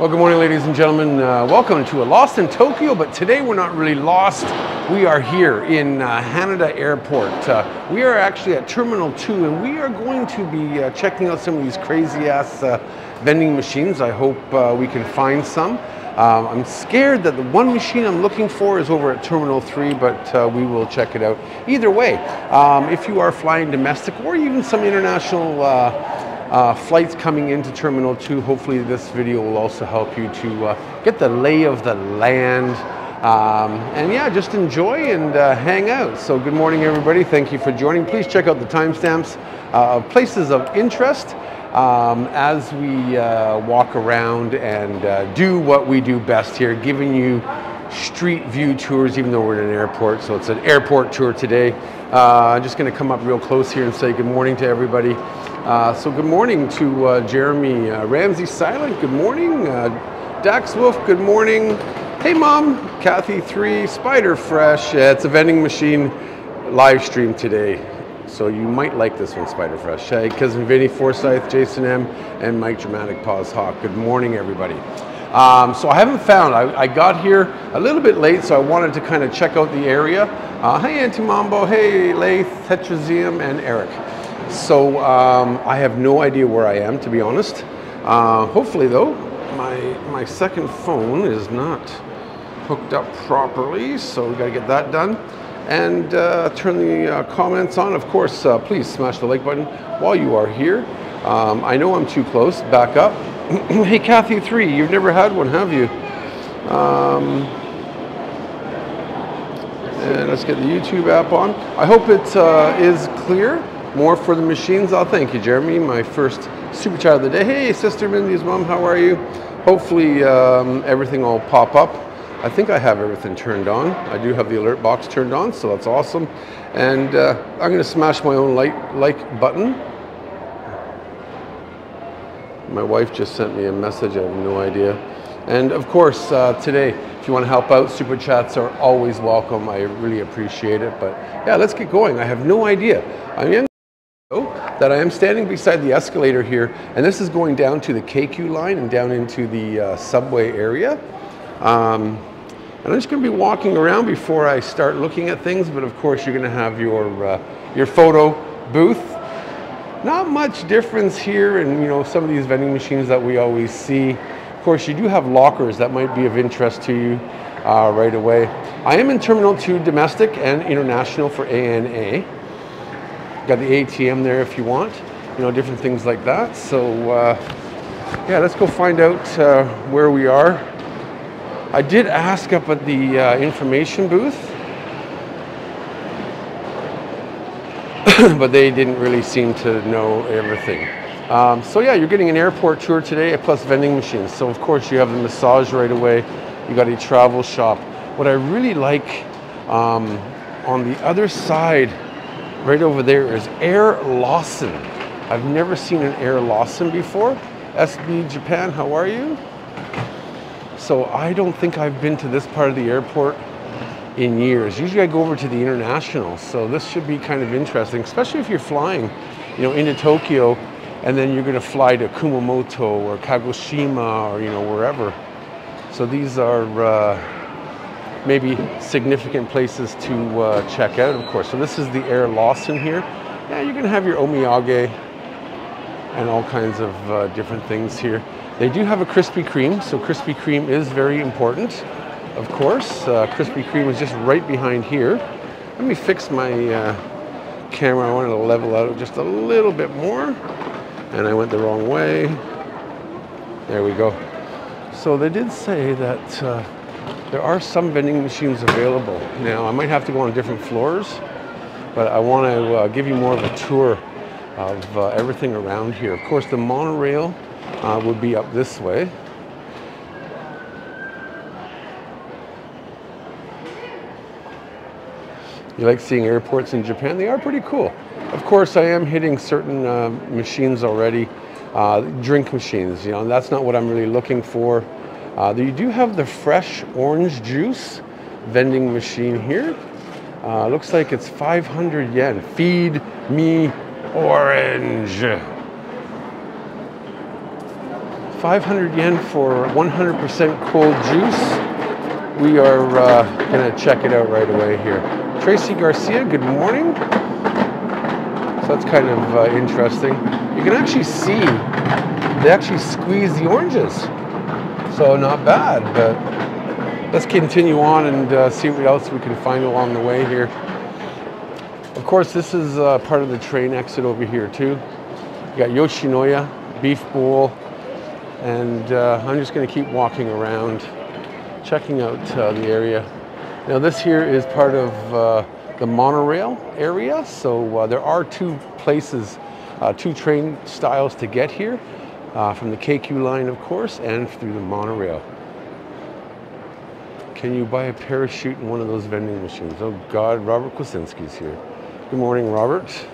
Well, good morning, ladies and gentlemen. Uh, welcome to a Lost in Tokyo, but today we're not really lost. We are here in uh, Haneda Airport. Uh, we are actually at Terminal 2, and we are going to be uh, checking out some of these crazy ass uh, vending machines. I hope uh, we can find some. Um, I'm scared that the one machine I'm looking for is over at Terminal 3, but uh, we will check it out. Either way, um, if you are flying domestic or even some international uh, uh, flights coming into Terminal 2. Hopefully this video will also help you to uh, get the lay of the land. Um, and yeah, just enjoy and uh, hang out. So good morning everybody, thank you for joining. Please check out the timestamps uh, of places of interest um, as we uh, walk around and uh, do what we do best here, giving you street view tours, even though we're in an airport. So it's an airport tour today. I'm just going to come up real close here and say good morning to everybody. Uh, so good morning to uh, Jeremy uh, Ramsey Silent. Good morning, uh, Dax Wolf. Good morning. Hey, Mom. Kathy Three Spider Fresh. it's a vending machine live stream today. So you might like this one, Spider Fresh. Hey, cousin Vinny Forsyth, Jason M, and Mike Dramatic Paws Hawk. Good morning, everybody. Um, so I haven't found, I, I, got here a little bit late, so I wanted to kind of check out the area. Uh, hey, Auntie Mambo, hey, Lath, Tetrazium, and Eric. So um, I have no idea where I am, to be honest. Uh, hopefully, though, my, my second phone is not hooked up properly, so we got to get that done. And uh, turn the uh, comments on. Of course, uh, please smash the like button while you are here. Um, I know I'm too close. Back up. hey, Kathy three, you've never had one, have you? Um, and let's get the YouTube app on. I hope it uh, is clear. More for the machines. I'll thank you, Jeremy. My first super chat of the day. Hey, Sister Mindy's mom, how are you? Hopefully um, everything will pop up. I think I have everything turned on. I do have the alert box turned on, so that's awesome. And uh, I'm going to smash my own like, like button. My wife just sent me a message. I have no idea. And of course, uh, today, if you want to help out, super chats are always welcome. I really appreciate it. But yeah, let's get going. I have no idea. I'm young that I am standing beside the escalator here, and this is going down to the Keikyu line and down into the uh, subway area. Um, and I'm just going to be walking around before I start looking at things, but of course you're going to have your, uh, your photo booth. Not much difference here in you know some of these vending machines that we always see. Of course, you do have lockers that might be of interest to you uh, right away. I am in Terminal 2 domestic and international for ANA. Got the ATM there if you want, you know, different things like that. So, uh, yeah, let's go find out uh, where we are. I did ask up at the uh, information booth, but they didn't really seem to know everything. Um, so yeah, you're getting an airport tour today plus vending machines. So of course you have the massage right away. You got a travel shop. What I really like um, on the other side Right over there is Air Lawson. I've never seen an Air Lawson before. SB Japan, how are you? So I don't think I've been to this part of the airport in years. Usually I go over to the international, so this should be kind of interesting, especially if you're flying, you know, into Tokyo, and then you're going to fly to Kumamoto or Kagoshima or you know wherever. So these are uh, maybe significant places to uh, check out, of course. So this is the Air Lawson here. Yeah, you're gonna have your omiyage and all kinds of uh, different things here. They do have a Krispy Kreme, so Krispy Kreme is very important, of course. Uh, Krispy Kreme is just right behind here. Let me fix my uh, camera. I wanted to level out just a little bit more, and I went the wrong way. There we go. So they did say that uh, there are some vending machines available. Now, I might have to go on different floors, but I want to uh, give you more of a tour of uh, everything around here. Of course, the monorail uh, would be up this way. You like seeing airports in Japan? They are pretty cool. Of course, I am hitting certain uh, machines already, uh, drink machines. You know, that's not what I'm really looking for. Uh, you do have the fresh orange juice vending machine here. Uh, looks like it's 500 yen. Feed me orange. 500 yen for 100% cold juice. We are uh, gonna check it out right away here. Tracy Garcia, good morning. So that's kind of uh, interesting. You can actually see they actually squeeze the oranges. So not bad, but let's continue on and uh, see what else we can find along the way here. Of course, this is uh, part of the train exit over here too. You got Yoshinoya, beef bowl, and uh, I'm just going to keep walking around, checking out uh, the area. Now this here is part of uh, the monorail area, so uh, there are two places, uh, two train styles to get here, from the Keikyu line of course, and through the monorail. Can you buy a parachute in one of those vending machines? Oh God, Robert Kwasinski's here. Good morning, Robert.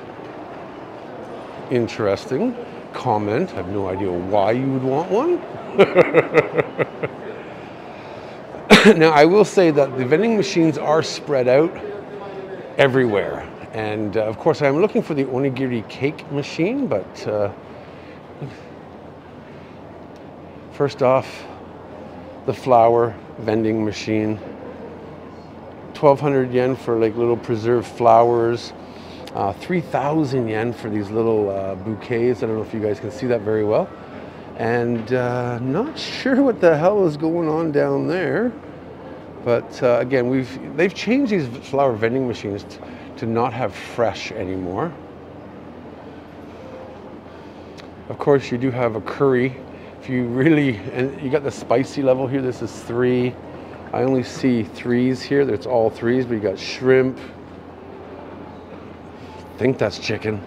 Interesting comment. I have no idea why you would want one. now, I will say that the vending machines are spread out everywhere. And uh, of course, I'm looking for the onigiri cake machine, but uh, first off, the flower vending machine. 1200 yen for like little preserved flowers. Uh, 3,000 yen for these little uh, bouquets. I don't know if you guys can see that very well. And uh, not sure what the hell is going on down there. But uh, again, we've they've changed these flower vending machines to not have fresh anymore. Of course, you do have a curry. You really, and you got the spicy level here, this is three. I only see threes here. That's all threes, but you got shrimp, I think that's chicken.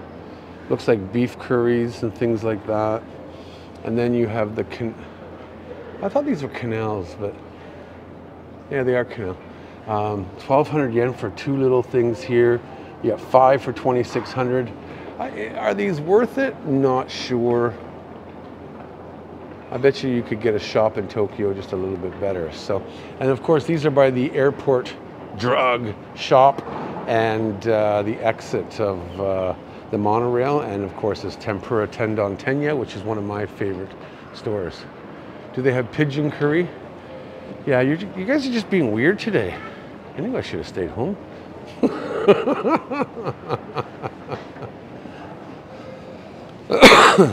Looks like beef curries and things like that. And then you have the can. I thought these were canals, but yeah, they are canal. Um, 1,200 yen for two little things here. You got five for 2,600. Are these worth it? Not sure. I bet you you could get a shop in Tokyo just a little bit better. So, and of course, these are by the airport drug shop and uh, the exit of uh, the monorail, and of course, is Tempura Tendon Tenya, which is one of my favorite stores. Do they have pigeon curry? Yeah, you you guys are just being weird today. I knew I should have stayed home.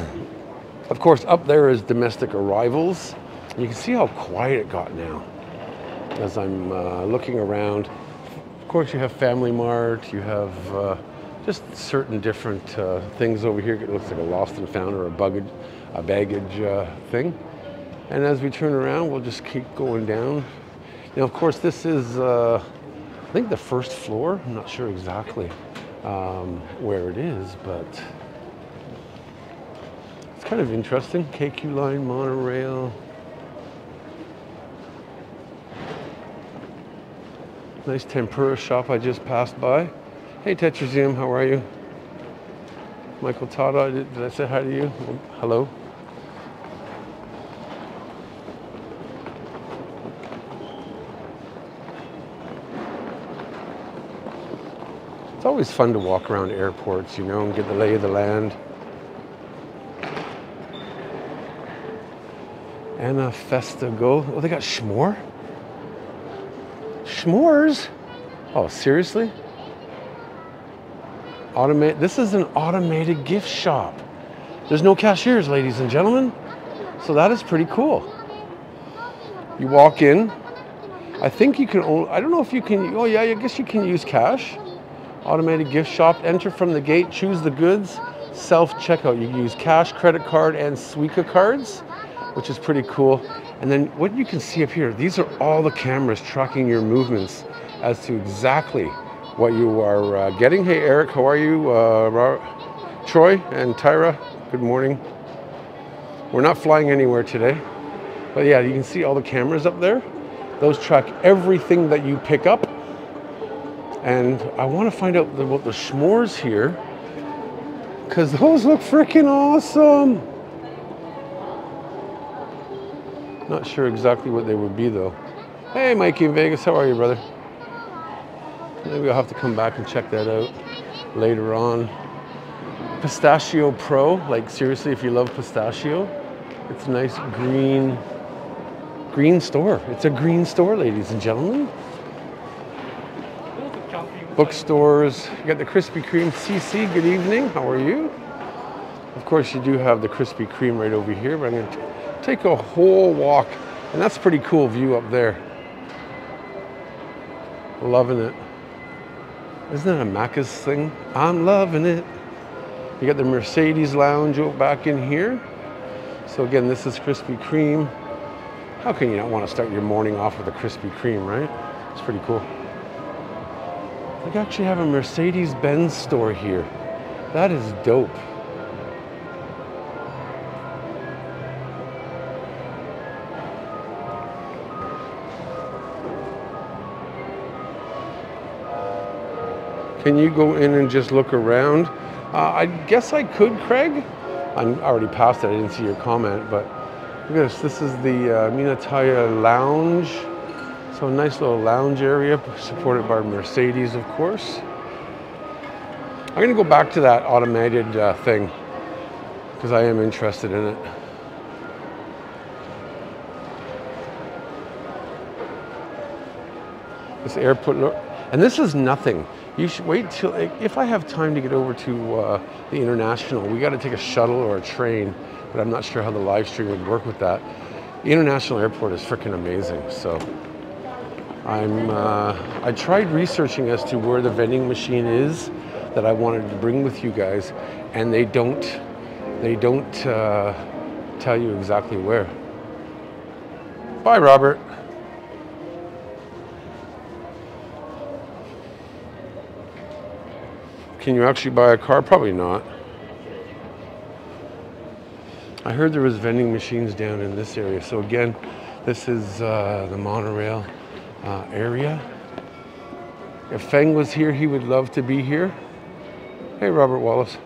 of course, up there is domestic arrivals. You can see how quiet it got now as I'm uh, looking around. Of course, you have Family Mart, you have uh, just certain different uh, things over here. It looks like a lost and found or a, buggage, a baggage uh, thing. And as we turn around, we'll just keep going down. Now, of course, this is, uh, I think, the first floor. I'm not sure exactly um, where it is, but kind of interesting. Keikyu line monorail. Nice tempura shop I just passed by. Hey Tetrazium, how are you? Michael Tada, did, did I say hi to you? Hello. It's always fun to walk around airports, you know, and get the lay of the land. Anna Festa Go. Oh, they got Schmore? S'mores? Oh, seriously? Automate. This is an automated gift shop. There's no cashiers, ladies and gentlemen. So that is pretty cool. You walk in. I think you can only, I don't know if you can, oh yeah, I guess you can use cash. Automated gift shop. Enter from the gate, choose the goods, self checkout. You can use cash, credit card, and Suica cards, which is pretty cool. And then what you can see up here, these are all the cameras tracking your movements as to exactly what you are uh, getting. Hey, Eric, how are you? Uh, Troy and Tyra, good morning. We're not flying anywhere today. But yeah, you can see all the cameras up there. Those track everything that you pick up. And I want to find out about the s'mores here because those look freaking awesome. Not sure exactly what they would be though. Hey, Mikey in Vegas, how are you, brother? Maybe I'll have to come back and check that out later on. Pistachio Pro, like seriously, if you love pistachio, It's a nice green, green store. It's a green store, ladies and gentlemen. Bookstores. You got the Krispy Kreme CC. Good evening. How are you? Of course, you do have the Krispy Kreme right over here, but I'm to take a whole walk, and that's a pretty cool view up there. Loving it. Isn't that a Macca's thing? I'm loving it. You got the Mercedes lounge back in here. So again, this is Krispy Kreme. How can you not want to start your morning off with a Krispy Kreme, right? It's pretty cool. They actually have a Mercedes-Benz store here. That is dope. Can you go in and just look around? Uh, I guess I could, Craig. I'm already past it. I didn't see your comment, but look at this. This is the uh, Minataya Lounge. So a nice little lounge area supported by Mercedes, of course. I'm to go back to that automated uh, thing because I am interested in it. This airport, and this is nothing. You should wait till, if I have time to get over to uh, the International, we got to take a shuttle or a train, but I'm not sure how the live stream would work with that. The International Airport is freaking amazing, so I'm, uh, I tried researching as to where the vending machine is that I wanted to bring with you guys, and they don't, they don't uh, tell you exactly where. Bye, Robert. Can you actually buy a car? Probably not. I heard there was vending machines down in this area. So again, this is uh, the monorail uh, area. If Feng was here, he would love to be here. Hey, Robert Wallace.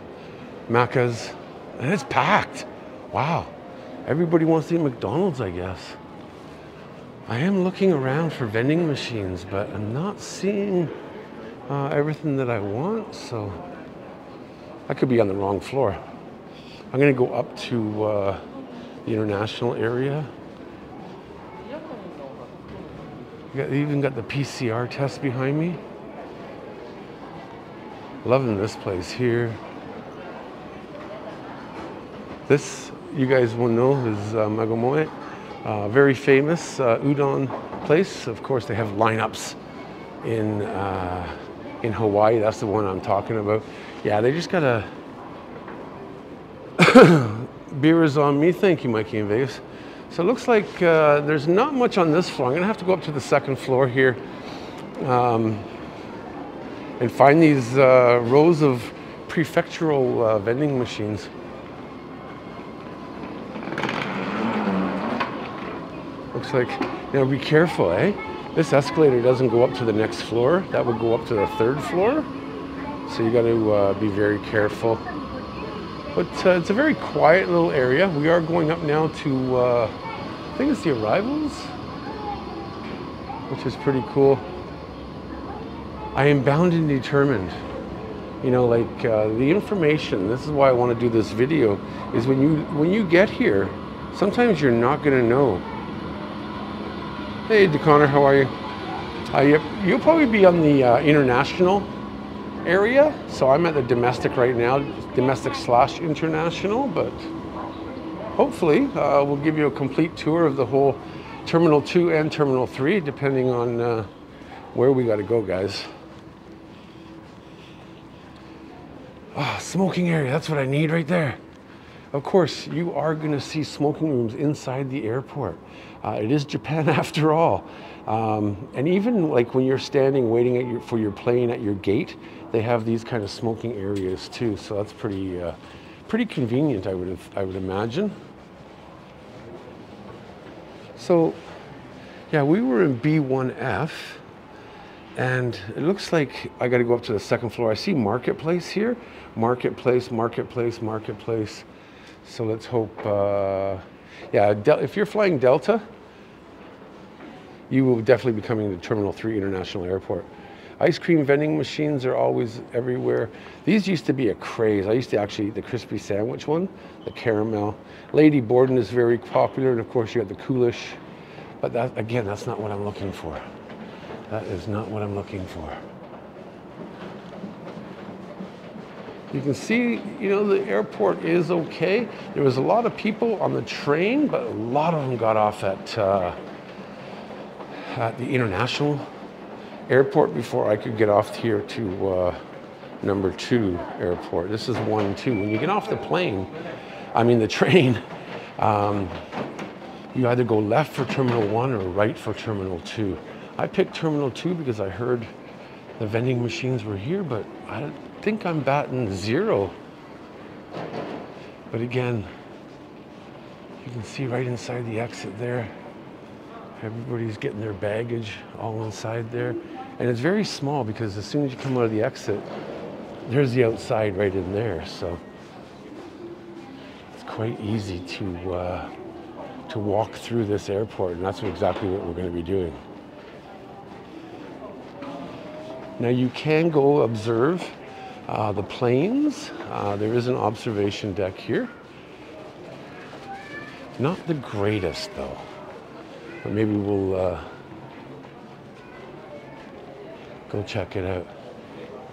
Macca's. And it's packed. Wow. Everybody wants to eat McDonald's, I guess. I am looking around for vending machines, but I'm not seeing uh, everything that I want. So I could be on the wrong floor. I'm going to go up to uh, the international area. Got, even got the PCR test behind me. Loving this place here. This, you guys will know, is uh, Marugame. Uh, very famous uh, udon place. Of course, they have lineups in uh, in Hawaii. That's the one I'm talking about. Yeah, they just got a beer is on me. Thank you, Mikey in Vegas. So it looks like uh, there's not much on this floor. I'm gonna have to go up to the second floor here um, and find these uh, rows of prefectural uh, vending machines. Looks like, now be careful, eh? This escalator doesn't go up to the next floor. That would go up to the third floor. So you got to uh, be very careful. But uh, it's a very quiet little area. We are going up now to, uh, I think it's the arrivals, which is pretty cool. I am bound and determined. You know, like uh, the information, this is why I want to do this video, is when you, when you get here, sometimes you're not going to know Hey, DeConnor, how are you? Uh, you you'll probably be on the uh, international area. So I'm at the domestic right now, domestic slash international, but hopefully uh, we'll give you a complete tour of the whole Terminal 2 and Terminal 3, depending on uh, where we got to go, guys. Oh, smoking area, that's what I need right there. Of course, you are going to see smoking rooms inside the airport. Uh, it is Japan after all. Um, and even like when you're standing waiting your, for your plane at your gate, they have these kind of smoking areas too. So that's pretty, uh, pretty convenient, I would, I would imagine. So, yeah, we were in B1F, and it looks like I got to go up to the second floor. I see Marketplace here. Marketplace, Marketplace, Marketplace. So let's hope, uh, yeah, if you're flying Delta, you will definitely be coming to Terminal 3 International Airport. Ice cream vending machines are always everywhere. These used to be a craze. I used to actually eat the crispy sandwich one, the caramel. Lady Borden is very popular, and of course you got the Coolish. But that, again, that's not what I'm looking for. That is not what I'm looking for. You can see, you know, the airport is okay. There was a lot of people on the train, but a lot of them got off at, uh, at the international airport before I could get off here to uh, number two airport. This is one, two. When you get off the plane, I mean the train, um, you either go left for terminal one or right for terminal two. I picked terminal two because I heard the vending machines were here, but I think I'm batting zero. But again, you can see right inside the exit there, everybody's getting their baggage all inside there. And it's very small because as soon as you come out of the exit, there's the outside right in there. So it's quite easy to, uh, to walk through this airport. And that's exactly what we're going to be doing. Now you can go observe uh, the planes. Uh, there is an observation deck here. Not the greatest though, but maybe we'll uh, go check it out.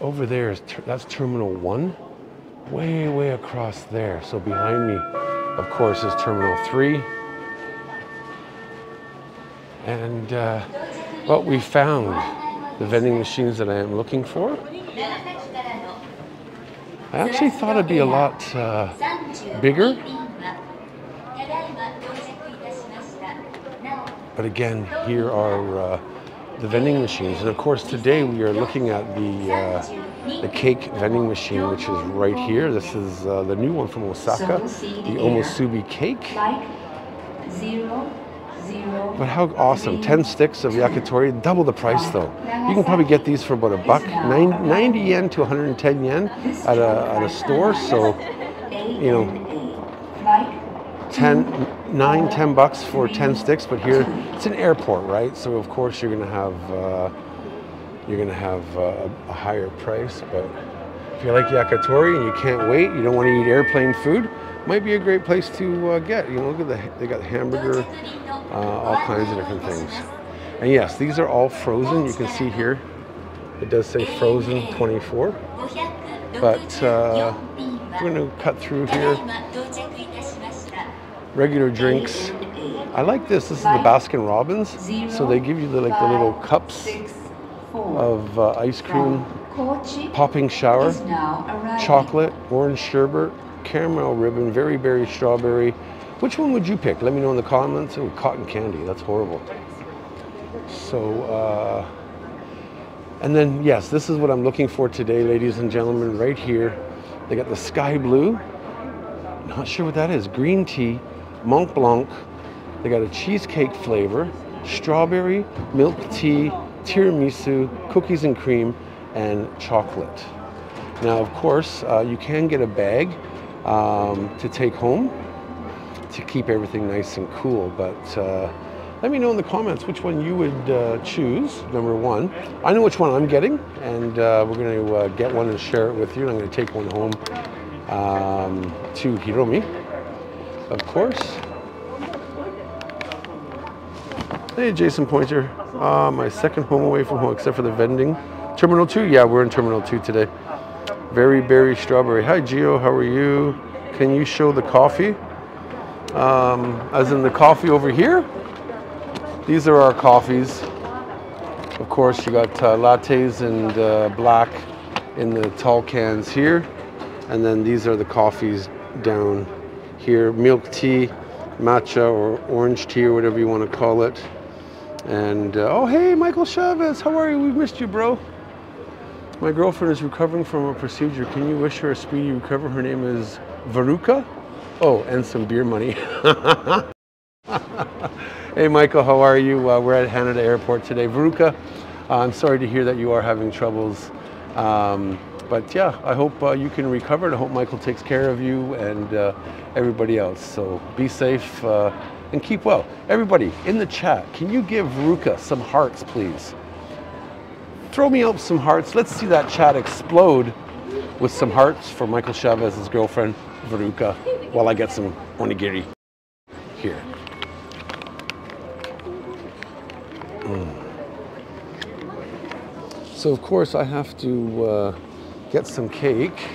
Over there is ter that's Terminal One, way way across there. So behind me, of course, is Terminal Three. And uh, what we found, the vending machines that I am looking for. I actually thought it'd be a lot uh, bigger. But again, here are uh, the vending machines. And of course, today we are looking at the, uh, the cake vending machine, which is right here. This is uh, the new one from Osaka, the Omusubi cake. But how awesome. 10 sticks of yakitori, double the price though. You can probably get these for about a buck, 90 yen to 110 yen at a, at a store. So, you know, 10, 9, 10 bucks for 10 sticks. But here, it's an airport, right? So of course you're gonna have, uh, you're gonna have uh, a higher price. But if you like yakitori and you can't wait, you don't want to eat airplane food, might be a great place to uh, get. You know, look at the, they got hamburger, uh, all kinds of different things. And yes, these are all frozen. You can see here, it does say frozen 24. But uh, we're going to cut through here. Regular drinks. I like this. This is the Baskin Robbins. So they give you the, like the little cups of uh, ice cream, popping shower, chocolate, orange sherbet, caramel ribbon, very berry strawberry, which one would you pick? Let me know in the comments. Oh, cotton candy. That's horrible. So, uh, and then, yes, this is what I'm looking for today, ladies and gentlemen, right here. They got the sky blue. Not sure what that is. Green tea, Mont Blanc. They got a cheesecake flavor, strawberry, milk tea, tiramisu, cookies and cream, and chocolate. Now, of course, uh, you can get a bag um, to take home to keep everything nice and cool. But uh, let me know in the comments which one you would uh, choose, number one. I know which one I'm getting, and uh, we're going to uh, get one and share it with you. And I'm going to take one home um, to Hiromi, of course. Hey, Jason Pointer. Uh, my second home away from home, except for the vending. Terminal 2? Yeah, we're in Terminal 2 today. Very berry strawberry. Hi, Gio. How are you? Can you show the coffee? um, as in the coffee over here. These are our coffees. Of course, you got uh, lattes and uh, black in the tall cans here. And then these are the coffees down here. Milk tea, matcha or orange tea or whatever you want to call it. And, uh, oh, hey, Michael Chavez, how are you? We've missed you, bro. My girlfriend is recovering from a procedure. Can you wish her a speedy recovery? Her name is Veruca. Oh, and some beer money. hey, Michael, how are you? Uh, we're at Haneda Airport today. Veruca, uh, I'm sorry to hear that you are having troubles. Um, but yeah, I hope uh, you can recover and I hope Michael takes care of you and uh, everybody else. So be safe uh, and keep well. Everybody in the chat, can you give Veruca some hearts, please? Throw me up some hearts. Let's see that chat explode with some hearts for Michael Chavez's girlfriend, Veruca, while I get some onigiri here. Mm. So of course I have to uh, get some cake.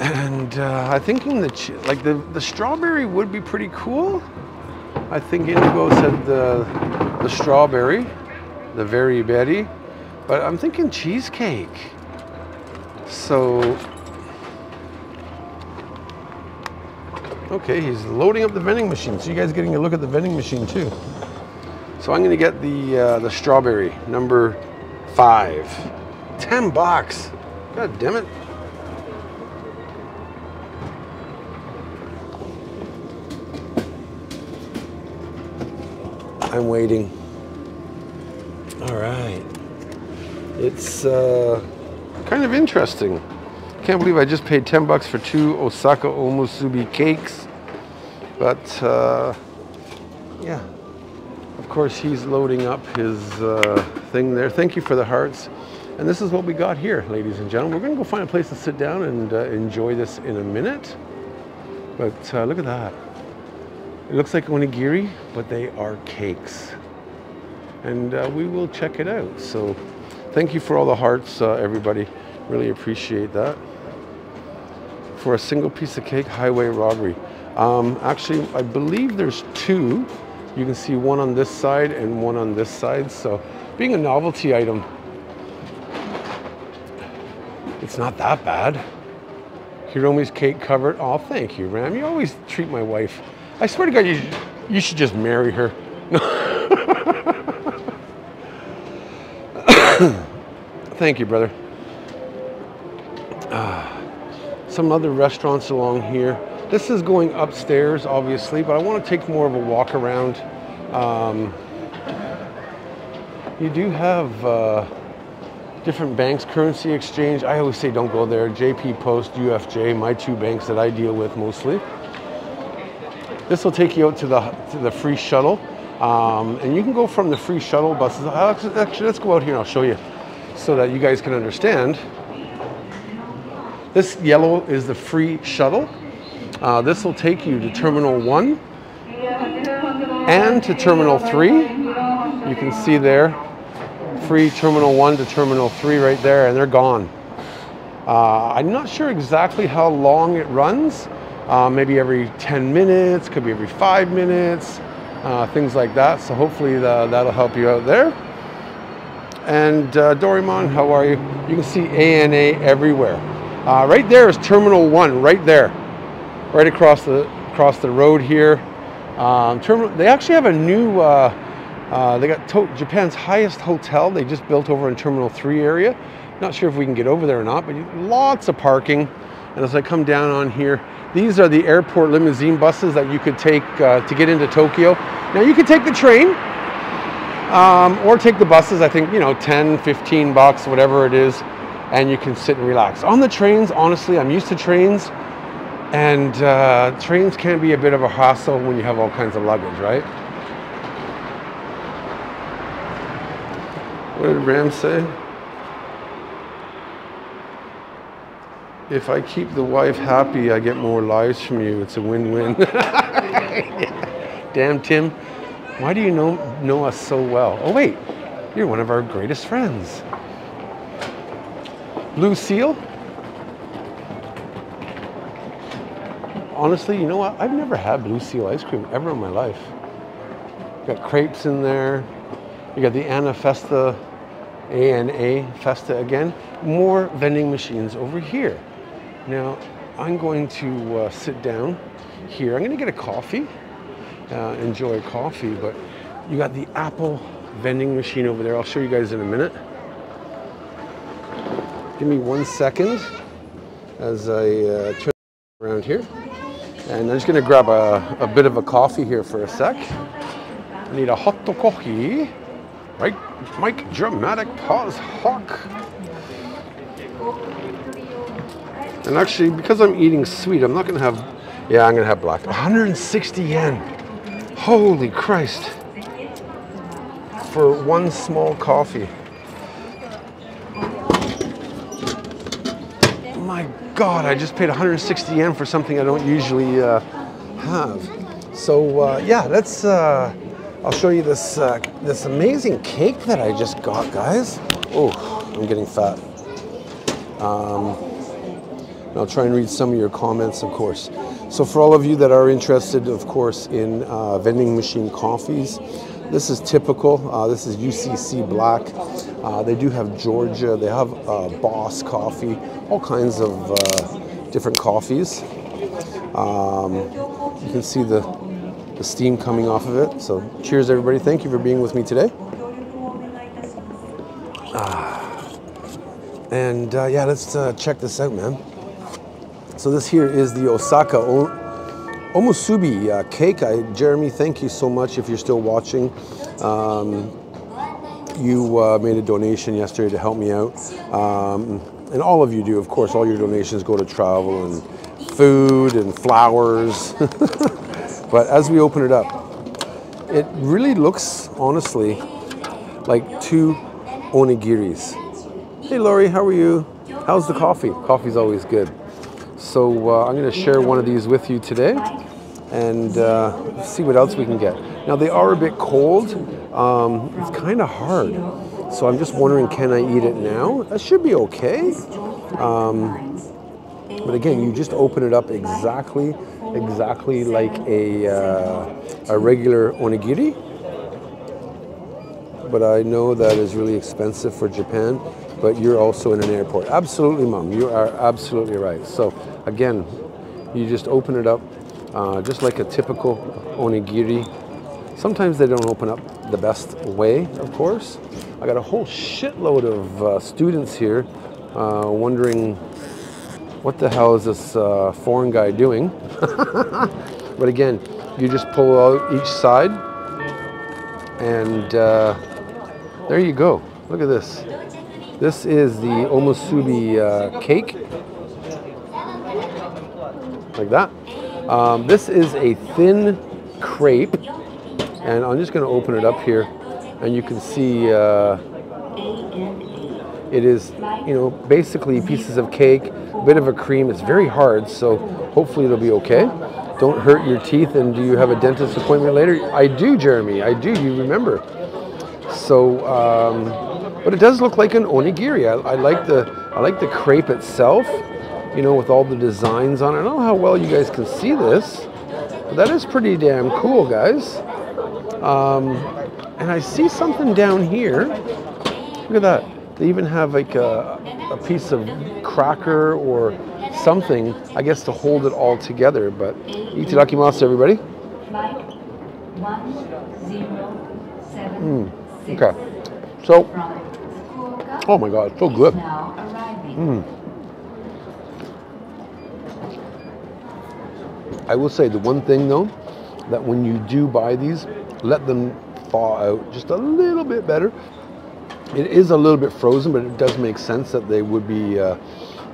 And uh, I'm thinking that like the, the strawberry would be pretty cool. I think Indigo said the, the strawberry, the very berry, but I'm thinking cheesecake. So, okay, he's loading up the vending machine. So you guys getting a look at the vending machine too. So I'm gonna get the uh, the strawberry number five. Ten bucks. God damn it. I'm waiting. All right. It's uh, kind of interesting. Can't believe I just paid 10 bucks for two Osaka Omusubi cakes. But uh, yeah, of course he's loading up his uh, thing there. Thank you for the hearts. And this is what we got here, ladies and gentlemen. We're gonna go find a place to sit down and uh, enjoy this in a minute. But uh, look at that. It looks like onigiri, but they are cakes. And uh, we will check it out. So thank you for all the hearts, uh, everybody. Really appreciate that. For a single piece of cake, highway robbery. Um, actually, I believe there's two. You can see one on this side and one on this side. So being a novelty item, it's not that bad. Hiromi's cake covered. Oh, thank you, Ram. You always treat my wife I swear to God, you, you should just marry her. Thank you, brother. Uh, some other restaurants along here. This is going upstairs, obviously, but I want to take more of a walk around. Um, you do have uh, different banks, currency exchange. I always say don't go there. JP Post, UFJ, my two banks that I deal with mostly. This will take you out to the, to the free shuttle. Um, and you can go from the free shuttle buses. Actually, let's go out here and I'll show you so that you guys can understand. This yellow is the free shuttle. Uh, this will take you to Terminal 1 and to Terminal 3. You can see there, free Terminal 1 to Terminal 3 right there, and they're gone. Uh, I'm not sure exactly how long it runs, uh, maybe every 10 minutes, could be every five minutes, uh, things like that. So hopefully the, that'll help you out there. And uh, Dorimon, how are you? You can see ANA everywhere. Uh, right there is Terminal 1, right there. Right across the, across the road here. Um, terminal, they actually have a new, uh, uh, they got Japan's highest hotel they just built over in Terminal 3 area. Not sure if we can get over there or not, but lots of parking. And as I come down on here, these are the airport limousine buses that you could take uh, to get into Tokyo. Now you could take the train um, or take the buses, I think, you know, 10, 15 bucks, whatever it is, and you can sit and relax. On the trains, honestly, I'm used to trains, and uh, trains can be a bit of a hassle when you have all kinds of luggage, right? What did Ram say? if I keep the wife happy, I get more lives from you. It's a win-win. Damn, Tim. Why do you know, know us so well? Oh, wait. You're one of our greatest friends. Blue Seal? Honestly, you know what? I've never had Blue Seal ice cream ever in my life. You got crepes in there. You got the Anna Festa, A-N-A Festa again. More vending machines over here. Now, I'm going to uh, sit down here. I'm going to get a coffee, uh, enjoy coffee, but you got the Apple vending machine over there. I'll show you guys in a minute. Give me one second as I uh, turn around here. And I'm just to grab a, a bit of a coffee here for a sec. I need a hot coffee. Right, Mike, dramatic pause, hawk. And actually, because I'm eating sweet, I'm not gonna have, yeah, I'm gonna have black. 160 yen. Holy Christ. For one small coffee. My God, I just paid 160 yen for something I don't usually uh, have. So uh, yeah, that's, uh, I'll show you this, uh, this amazing cake that I just got, guys. Oh, I'm getting fat. Um, I'll try and read some of your comments, of course. So for all of you that are interested, of course, in uh, vending machine coffees, this is typical. Uh, this is UCC Black. Uh, they do have Georgia. They have uh, Boss Coffee. All kinds of uh, different coffees. Um, you can see the, the steam coming off of it. So cheers, everybody. Thank you for being with me today. Ah. And uh, yeah, let's check this out, man. So this here is the Osaka Omusubi uh, cake. I, Jeremy, thank you so much if you're still watching. Um, you uh, made a donation yesterday to help me out. Um, and all of you do, of course, all your donations go to travel and food and flowers. but as we open it up, it really looks, honestly, like two onigiris. Hey Lori, how are you? How's the coffee? Coffee's always good. So uh, I'm going to share one of these with you today and uh, see what else we can get. Now they are a bit cold. Um, it's kind of hard. So I'm just wondering, can I eat it now? That should be okay. Um, but again, you just open it up exactly, exactly like a, uh, a regular onigiri. But I know that is really expensive for Japan but you're also in an airport. Absolutely, mom. You are absolutely right. So again, you just open it up uh, just like a typical onigiri. Sometimes they don't open up the best way, of course. I got a whole shitload of uh, students here uh, wondering what the hell is this uh, foreign guy doing? but again, you just pull out each side and uh, there you go. Look at this. This is the omusubi uh, cake, like that. Um, this is a thin crepe, and I'm just going to open it up here, and you can see uh, it is, you know, basically pieces of cake, a bit of a cream. It's very hard, so hopefully it'll be okay. Don't hurt your teeth, and do you have a dentist appointment later? I do, Jeremy. I do. You remember. So. Um, but it does look like an onigiri. I, I, like the I like the crepe itself, you know, with all the designs on it. I don't know how well you guys can see this, but that is pretty damn cool, guys. Um, and I see something down here. Look at that. They even have like a, a piece of cracker or something, I guess, to hold it all together. But itadakimasu, everybody. Mm, okay. So Oh my god, it's so good. Mm. I will say the one thing though, that when you do buy these, let them thaw out just a little bit better. It is a little bit frozen, but it does make sense that they would be uh,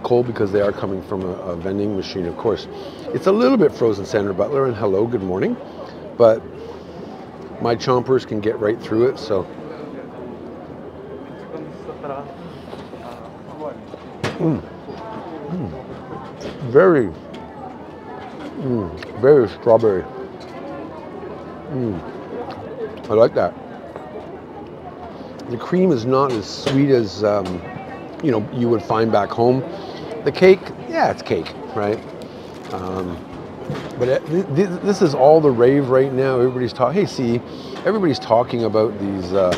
cold because they are coming from a, a, vending machine, of course. It's a little bit frozen, Sandra Butler, and hello, good morning. But my chompers can get right through it, so Mm. Mm. Very, mm. very strawberry. Mm. I like that. The cream is not as sweet as um, you know you would find back home. The cake, yeah, it's cake, right? Um, but it, th this is all the rave right now. Everybody's talking. Hey, see, everybody's talking about these uh,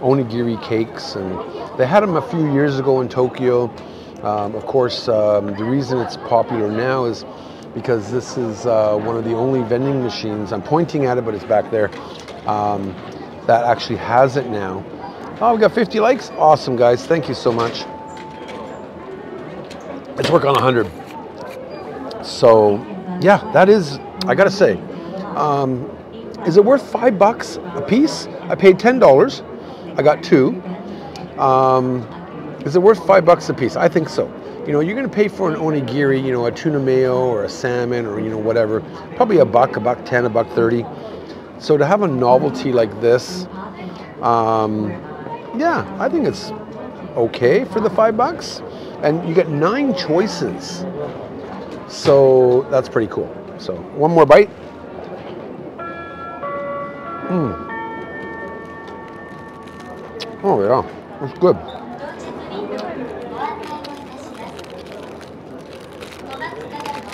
onigiri cakes, and they had them a few years ago in Tokyo. Um, of course, um, the reason it's popular now is because this is uh, one of the only vending machines, I'm pointing at it, but it's back there, um, that actually has it now. Oh, we got 50 likes? Awesome, guys. Thank you so much. Let's work on 100. So, yeah, that is, I gotta say, um, is it worth five bucks a piece? I paid $10. I got two. Um, is it worth five bucks a piece? I think so. You know, you're going to pay for an onigiri, you know, a tuna mayo or a salmon or, you know, whatever. Probably a buck, a buck 10, a buck 30. So to have a novelty like this, um, yeah, I think it's okay for the five bucks. And you get nine choices So that's pretty cool. So one more bite. Mm. Oh yeah, that's good.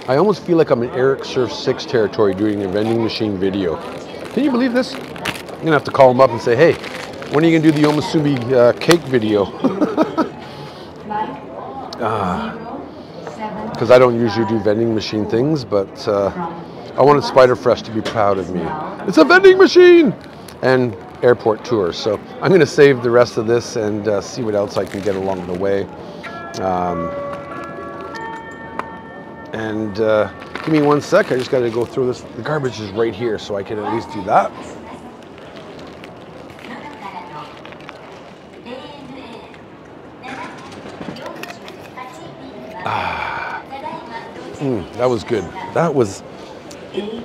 I almost feel like I'm in Eric Surf 6 territory doing a vending machine video. Can you believe this? I'm gonna have to call him up and say, hey, when are you gonna do the Omusubi uh, cake video? Because uh, I don't usually do vending machine things, but uh, I wanted Spider Fresh to be proud of me. It's a vending machine! And airport tour. So I'm gonna save the rest of this and uh, see what else I can get along the way. Um, and uh, give me one sec. I just got to go through this. The garbage is right here, so I can at least do that. Ah, mm, that was good. That was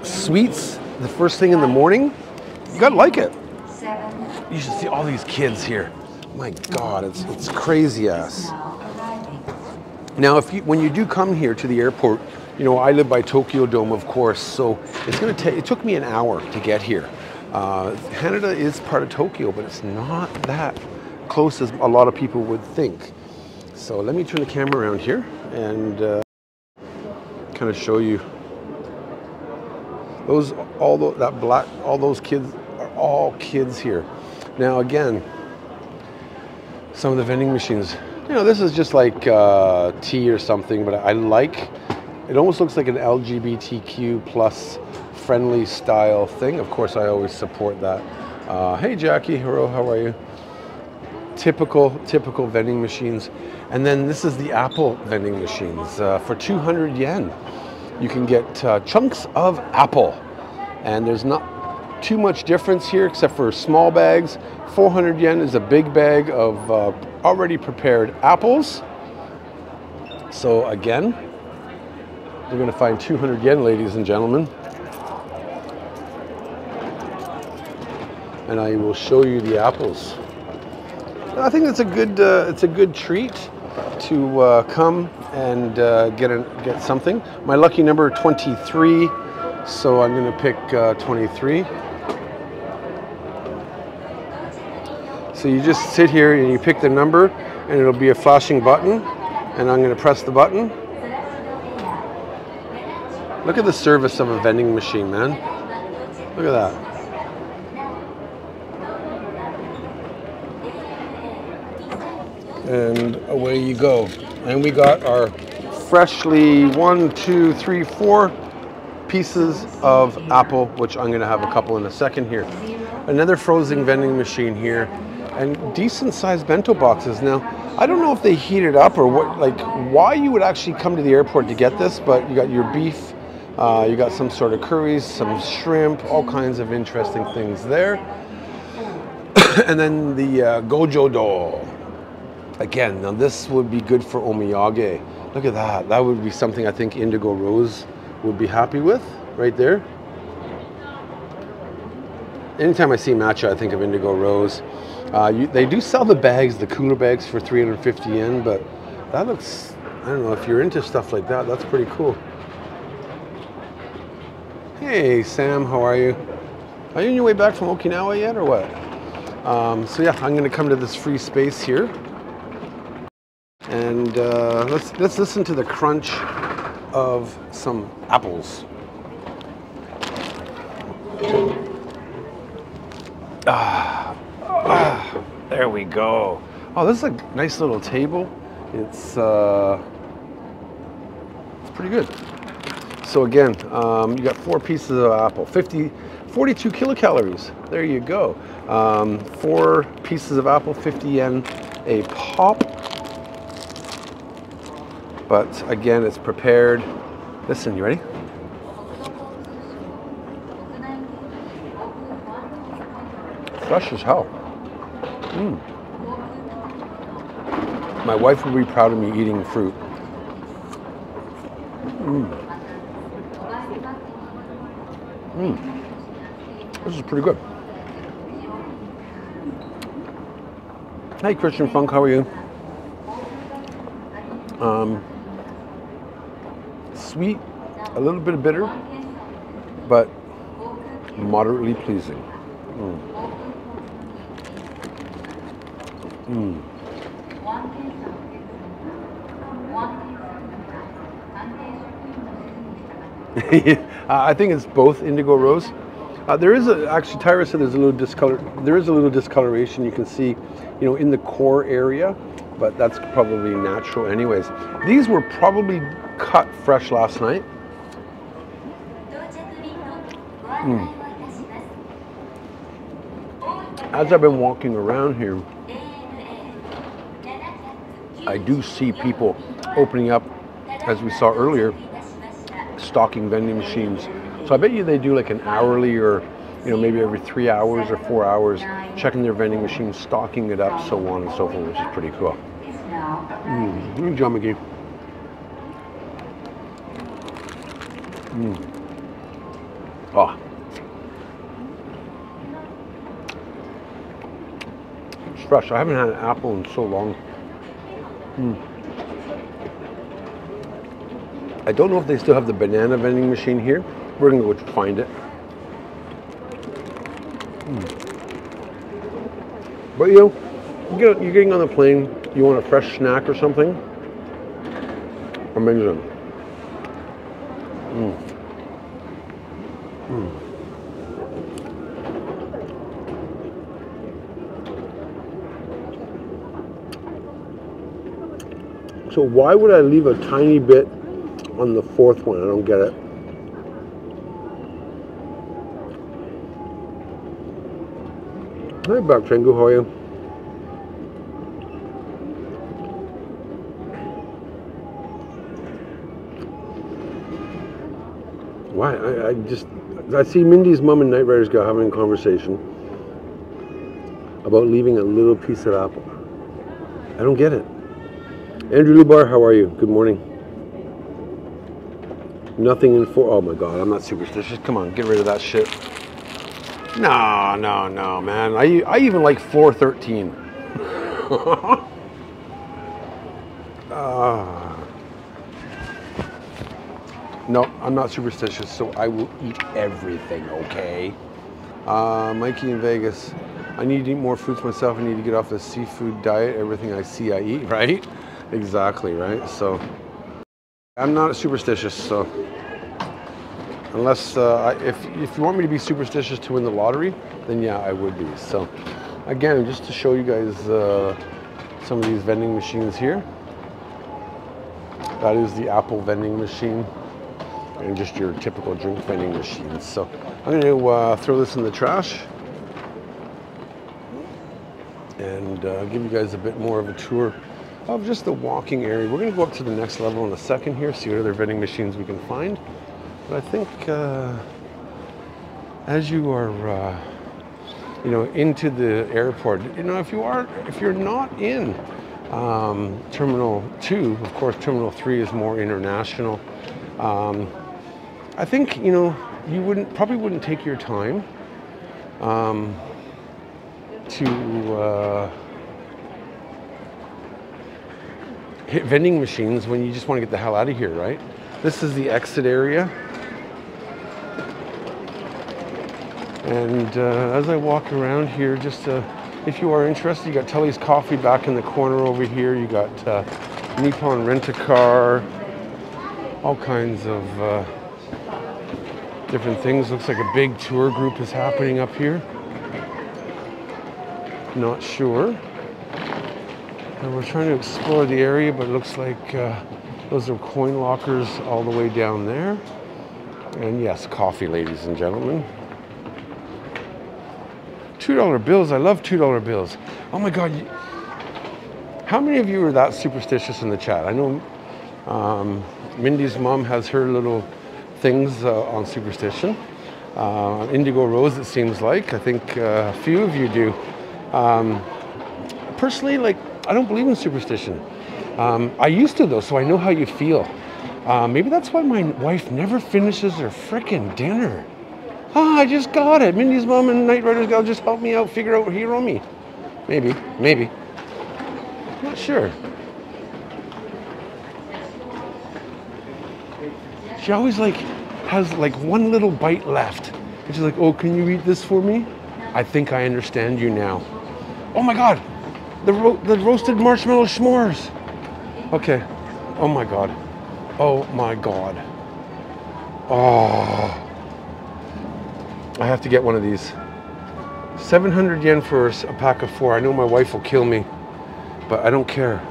sweets. The first thing in the morning. You gotta like it. You should see all these kids here. My God, it's it's crazy ass. Now, if you, when you do come here to the airport, you know I live by Tokyo Dome, of course, so it's to take. It took me an hour to get here. Uh, Haneda is part of Tokyo, but it's not that close as a lot of people would think. So let me turn the camera around here and uh, kind of show you those all the, that black all those kids are all kids here. Now again, some of the vending machines you know, this is just like uh, tea or something, but I like, it almost looks like an LGBTQ plus friendly style thing. Of course, I always support that. Uh, hey, Jackie, hello, how are you? Typical, typical vending machines. And then this is the Apple vending machines. Uh, for 200 yen, you can get uh, chunks of apple. And there's not too much difference here except for small bags. 400 yen is a big bag of uh, already prepared apples. So again, we're going to find 200 yen, ladies and gentlemen. And I will show you the apples. I think it's a good uh, it's a good treat to uh, come and uh, get a, get something. My lucky number 23, so I'm going to pick uh, 23. So you just sit here and you pick the number and it'll be a flashing button and I'm going to press the button. Look at the service of a vending machine, man. Look at that. And away you go. And we got our freshly one, two, three, four pieces of apple, which I'm going to have a couple in a second here. Another frozen vending machine here and decent sized bento boxes. Now, I don't know if they heat it up or what, like why you would actually come to the airport to get this, but you got your beef, uh, you got some sort of curries, some shrimp, all kinds of interesting things there. and then the uh, gojo do. Again, now this would be good for omiyage. Look at that. That would be something I think Indigo Rose would be happy with right there. Anytime I see matcha, I think of Indigo Rose. Uh, you, they do sell the bags, the cooler bags for 350 yen, but that looks, I don't know, if you're into stuff like that, that's pretty cool. Hey, Sam, how are you? Are you on your way back from Okinawa yet or what? Um, so yeah, I'm gonna come to this free space here. And uh, let's, let's listen to the crunch of some apples. Ah. Ah, there we go. Oh, this is a nice little table. It's uh, it's pretty good. So again, um, you got four pieces of apple, 50, 42 kilocalories. There you go. Um, four pieces of apple, 50 yen a pop. But again, it's prepared. Listen, you ready? Fresh as hell. Mm. My wife will be proud of me eating fruit. Mm. Mm. This is pretty good. Hey, Christian Funk, how are you? Um, sweet, a little bit bitter, but moderately pleasing. Mm. Mm. I think it's both indigo rose. Uh, there is a, actually Tyra said there's a little discolor. There is a little discoloration you can see, you know, in the core area, but that's probably natural anyways. These were probably cut fresh last night. Mm. As I've been walking around here, I do see people opening up, as we saw earlier, stocking vending machines. So I bet you they do like an hourly or you know maybe every three hours or four hours checking their vending machine, stocking it up, so on and so forth, which is pretty cool. Mm. John McGee. Mm. Oh. It's fresh. I haven't had an apple in so long. Mm. I don't know if they still have the banana vending machine here. We're gonna go find it. Mm. But you know, you're getting on the plane, you want a fresh snack or something? Amazing. So why would I leave a tiny bit on the fourth one. I don't get it. Hi, Buck Trengu, how are you? Why? I, I, just, I see Mindy's mom and Night Riders go having a conversation about leaving a little piece of apple. I don't get it. Andrew Lubar, how are you? Good morning. Nothing in four. Oh my god, I'm not superstitious. Come on, get rid of that shit. No, no, no, man. I, I even like 413. uh, no, I'm not superstitious, so I will eat everything, okay? Uh, Mikey in Vegas. I need to eat more fruits myself. I need to get off the seafood diet. Everything I see, I eat, right? Exactly, right? So. I'm not superstitious, so unless uh, if if you want me to be superstitious to win the lottery, then yeah, I would be. So again, just to show you guys uh, some of these vending machines here. That is the Apple vending machine, and just your typical drink vending machines. So I'm going to uh, throw this in the trash and uh, give you guys a bit more of a tour of just the walking area. We're going to go up to the next level in a second here, see what other vending machines we can find. But I think uh, as you are, uh, you know, into the airport, you know, if you are, if you're not in um, Terminal 2, of course, Terminal 3 is more international. Um, I think, you know, you wouldn't, probably wouldn't take your time um, to, uh, hit vending machines when you just want to get the hell out of here, right? This is the exit area. And uh, as I walk around here, just uh, if you are interested, you got Tully's Coffee back in the corner over here. You got uh, Nippon Rent-A-Car, all kinds of uh, different things. Looks like a big tour group is happening up here. Not sure. And we're trying to explore the area, but it looks like uh, those are coin lockers all the way down there. And yes, coffee, ladies and gentlemen. $2 bills. I love $2 bills. Oh my God. How many of you are that superstitious in the chat? I know um, Mindy's mom has her little things uh, on superstition. Uh, Indigo Rose, it seems like. I think uh, a few of you do. Um, personally, like I don't believe in superstition. Um, I used to though, so I know how you feel. Uh, maybe that's why my wife never finishes her frickin' dinner. Oh, I just got it. Mindy's mom and Night Rider's gal just helped me out, figure out Hiromi. Maybe, maybe. Not sure. she always like has like one little bite left. And she's like, oh, can you eat this for me? I think I understand you now. Oh my God, the, ro- the roasted marshmallow s'mores. Okay, oh my God. Oh my God. Oh. I have to get one of these. 700 yen for a pack of four. I know my wife will kill me, but I don't care.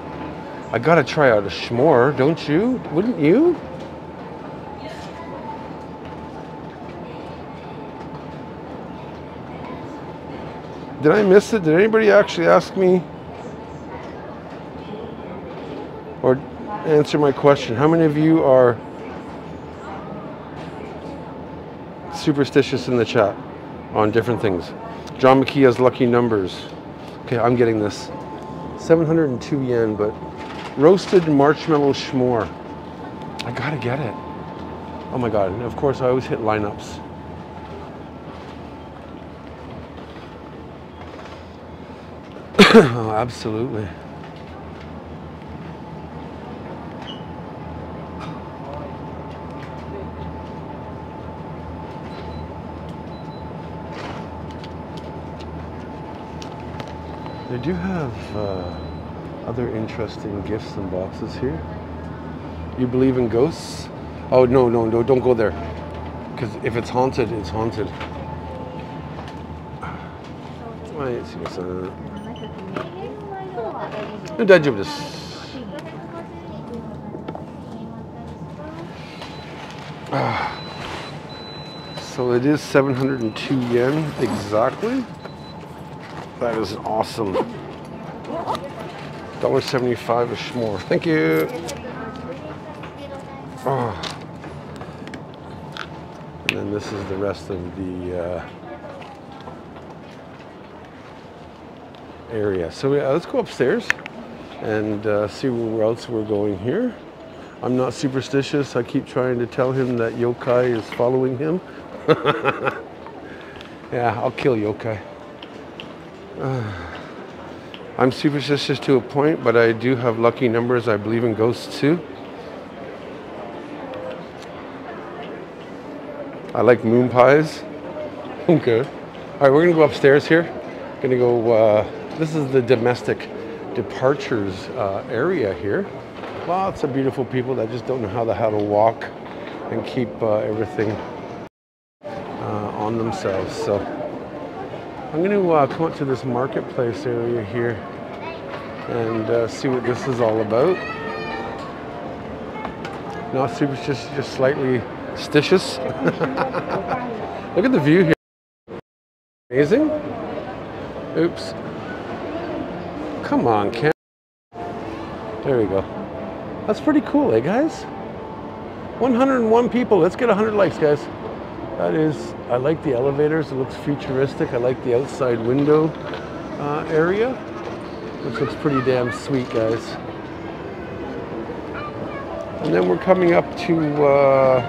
I gotta try out a s'more, don't you? Wouldn't you? Did I miss it? Did anybody actually ask me or answer my question? How many of you are superstitious in the chat on different things? John McKee has lucky numbers. Okay, I'm getting this. 702 yen, but roasted marshmallow s'more. I gotta get it. Oh my god, and of course I always hit lineups. oh, absolutely. They do have uh, other interesting gifts and boxes here. You believe in ghosts? Oh, no, no, no, don't go there. Because if it's haunted, it's haunted. はい、すみません。大丈夫です。Ah. So it is 702 yen exactly. That is awesome. $1.75 a s'more. Thank you. Oh. And then this is the rest of the uh, area. So yeah, let's go upstairs and uh, see where else we're going here. I'm not superstitious. I keep trying to tell him that yokai is following him. yeah, I'll kill yokai. Uh, I'm superstitious to a point, but I do have lucky numbers. I believe in ghosts too. I like moon pies. Okay. All right, we're gonna go upstairs here. Gonna go. Uh, this is the domestic departures uh, area here. Lots of beautiful people that just don't know how the how to walk and keep uh, everything uh, on themselves. So I'm going to uh, come up to this marketplace area here and uh, see what this is all about. Not superstitious, just slightly stitious. Look at the view here. Amazing. Oops. Come on, Cam. There we go. That's pretty cool, eh, guys? 101 people. Let's get 100 likes, guys. That is, I like the elevators. It looks futuristic. I like the outside window uh, area, which looks pretty damn sweet, guys. And then we're coming up to uh,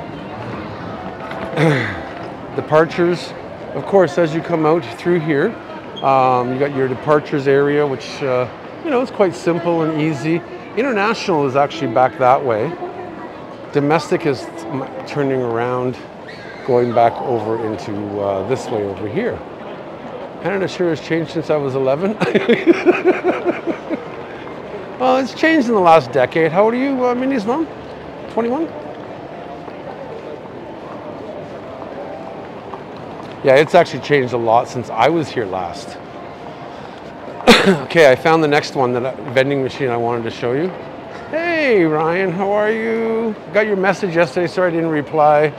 departures. Of course, as you come out through here, um, you got your departures area, which uh, you know is quite simple and easy. International is actually back that way. Domestic is turning around, going back over into uh, this way over here. Canada sure has changed since I was 11. well, it's changed in the last decade. How old are you, uh, Mindy's mom? 21? Yeah, it's actually changed a lot since I was here last. okay, I found the next one that I, vending machine I wanted to show you. Hey, Ryan, how are you? Got your message yesterday, sorry I didn't reply.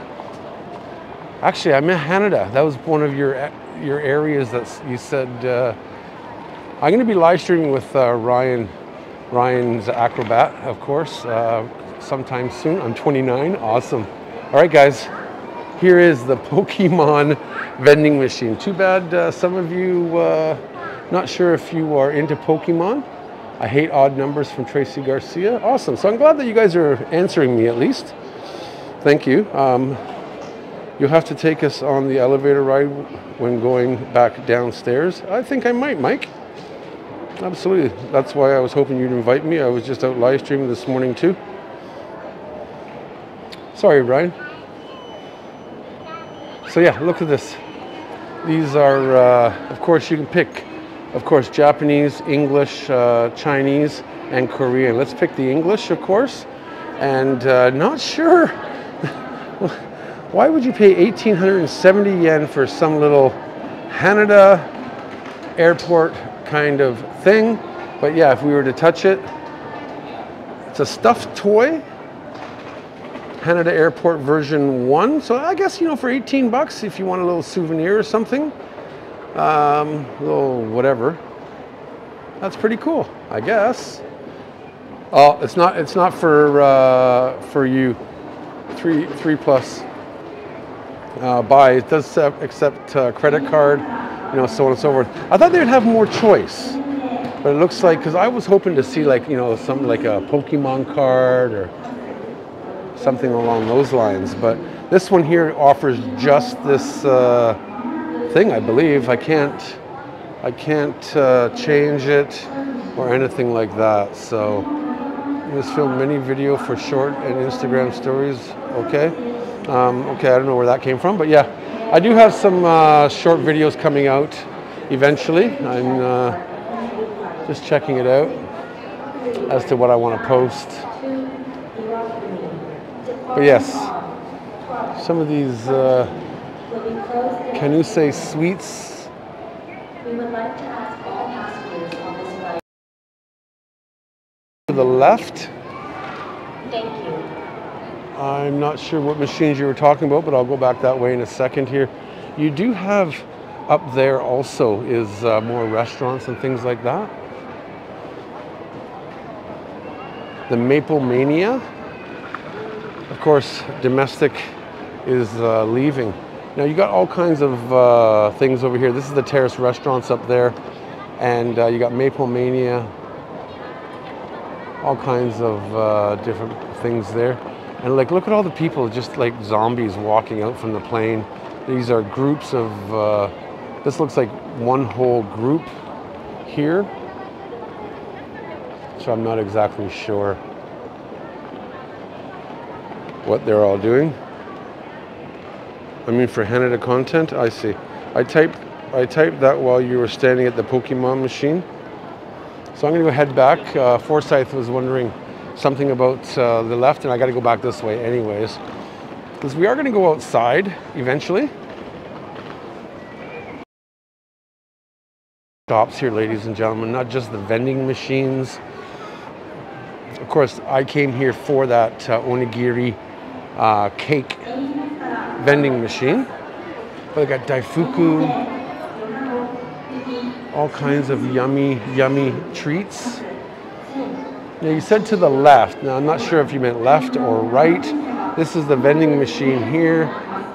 Actually, I'm in Canada. That was one of your your areas that you said. Uh, I'm going to be live streaming with uh, Ryan, Ryan's Acrobat, of course, uh, sometime soon. I'm 29. Awesome. All right, guys. Here is the Pokemon vending machine. Too bad uh, some of you, uh, not sure if you are into Pokemon. I hate odd numbers from Tracy Garcia. Awesome. So I'm glad that you guys are answering me at least. Thank you. Um, you'll have to take us on the elevator ride when going back downstairs. I think I might, Mike. Absolutely. That's why I was hoping you'd invite me. I was just out live streaming this morning too. Sorry, Brian. So yeah, look at this. These are, uh, of course, you can pick, of course, Japanese, English, uh, Chinese, and Korean. Let's pick the English, of course. And uh, not sure. Why would you pay 1,870 yen for some little Haneda airport kind of thing? But yeah, if we were to touch it, it's a stuffed toy. Haneda Airport version 1. So I guess, you know, for 18 bucks, if you want a little souvenir or something, um, little whatever, that's pretty cool, I guess. Oh, it's not. It's not for uh, for you. Three three plus. Uh, buy. It does accept uh, credit card, you know, so on and so forth. I thought they'd have more choice, but it looks like because I was hoping to see like you know something like a Pokemon card or something along those lines. But this one here offers just this uh, thing, I believe. I can't I can't uh, change it or anything like that. So this film mini video for short and Instagram stories. Okay. Um, okay, I don't know where that came from, but yeah, I do have some uh, short videos coming out eventually. I'm uh, just checking it out as to what I want to post. But yes, some of these uh, Kanuse sweets. We would like to ask all passengers on this flight. To the left. I'm not sure what machines you were talking about, but I'll go back that way in a second here. You do have up there also is uh, more restaurants and things like that. The Maple Mania. Of course, domestic is uh, leaving. Now you got all kinds of uh, things over here. This is the terrace restaurants up there, and uh, you got Maple Mania. All kinds of uh, different things there. And like, look at all the people, just like zombies walking out from the plane. These are groups of, uh, this looks like one whole group here. So I'm not exactly sure what they're all doing. I mean, for Haneda content, I see. I typed, I typed that while you were standing at the Pokemon machine. So I'm to go head back. Uh, Forsyth was wondering something about uh, the left, and I got to go back this way anyways. Because we are to go outside eventually. Shops here, ladies and gentlemen, not just the vending machines. Of course, I came here for that uh, onigiri uh, cake vending machine. But they got daifuku, all kinds of yummy, yummy treats. Now you said to the left. Now I'm not sure if you meant left or right. This is the vending machine here.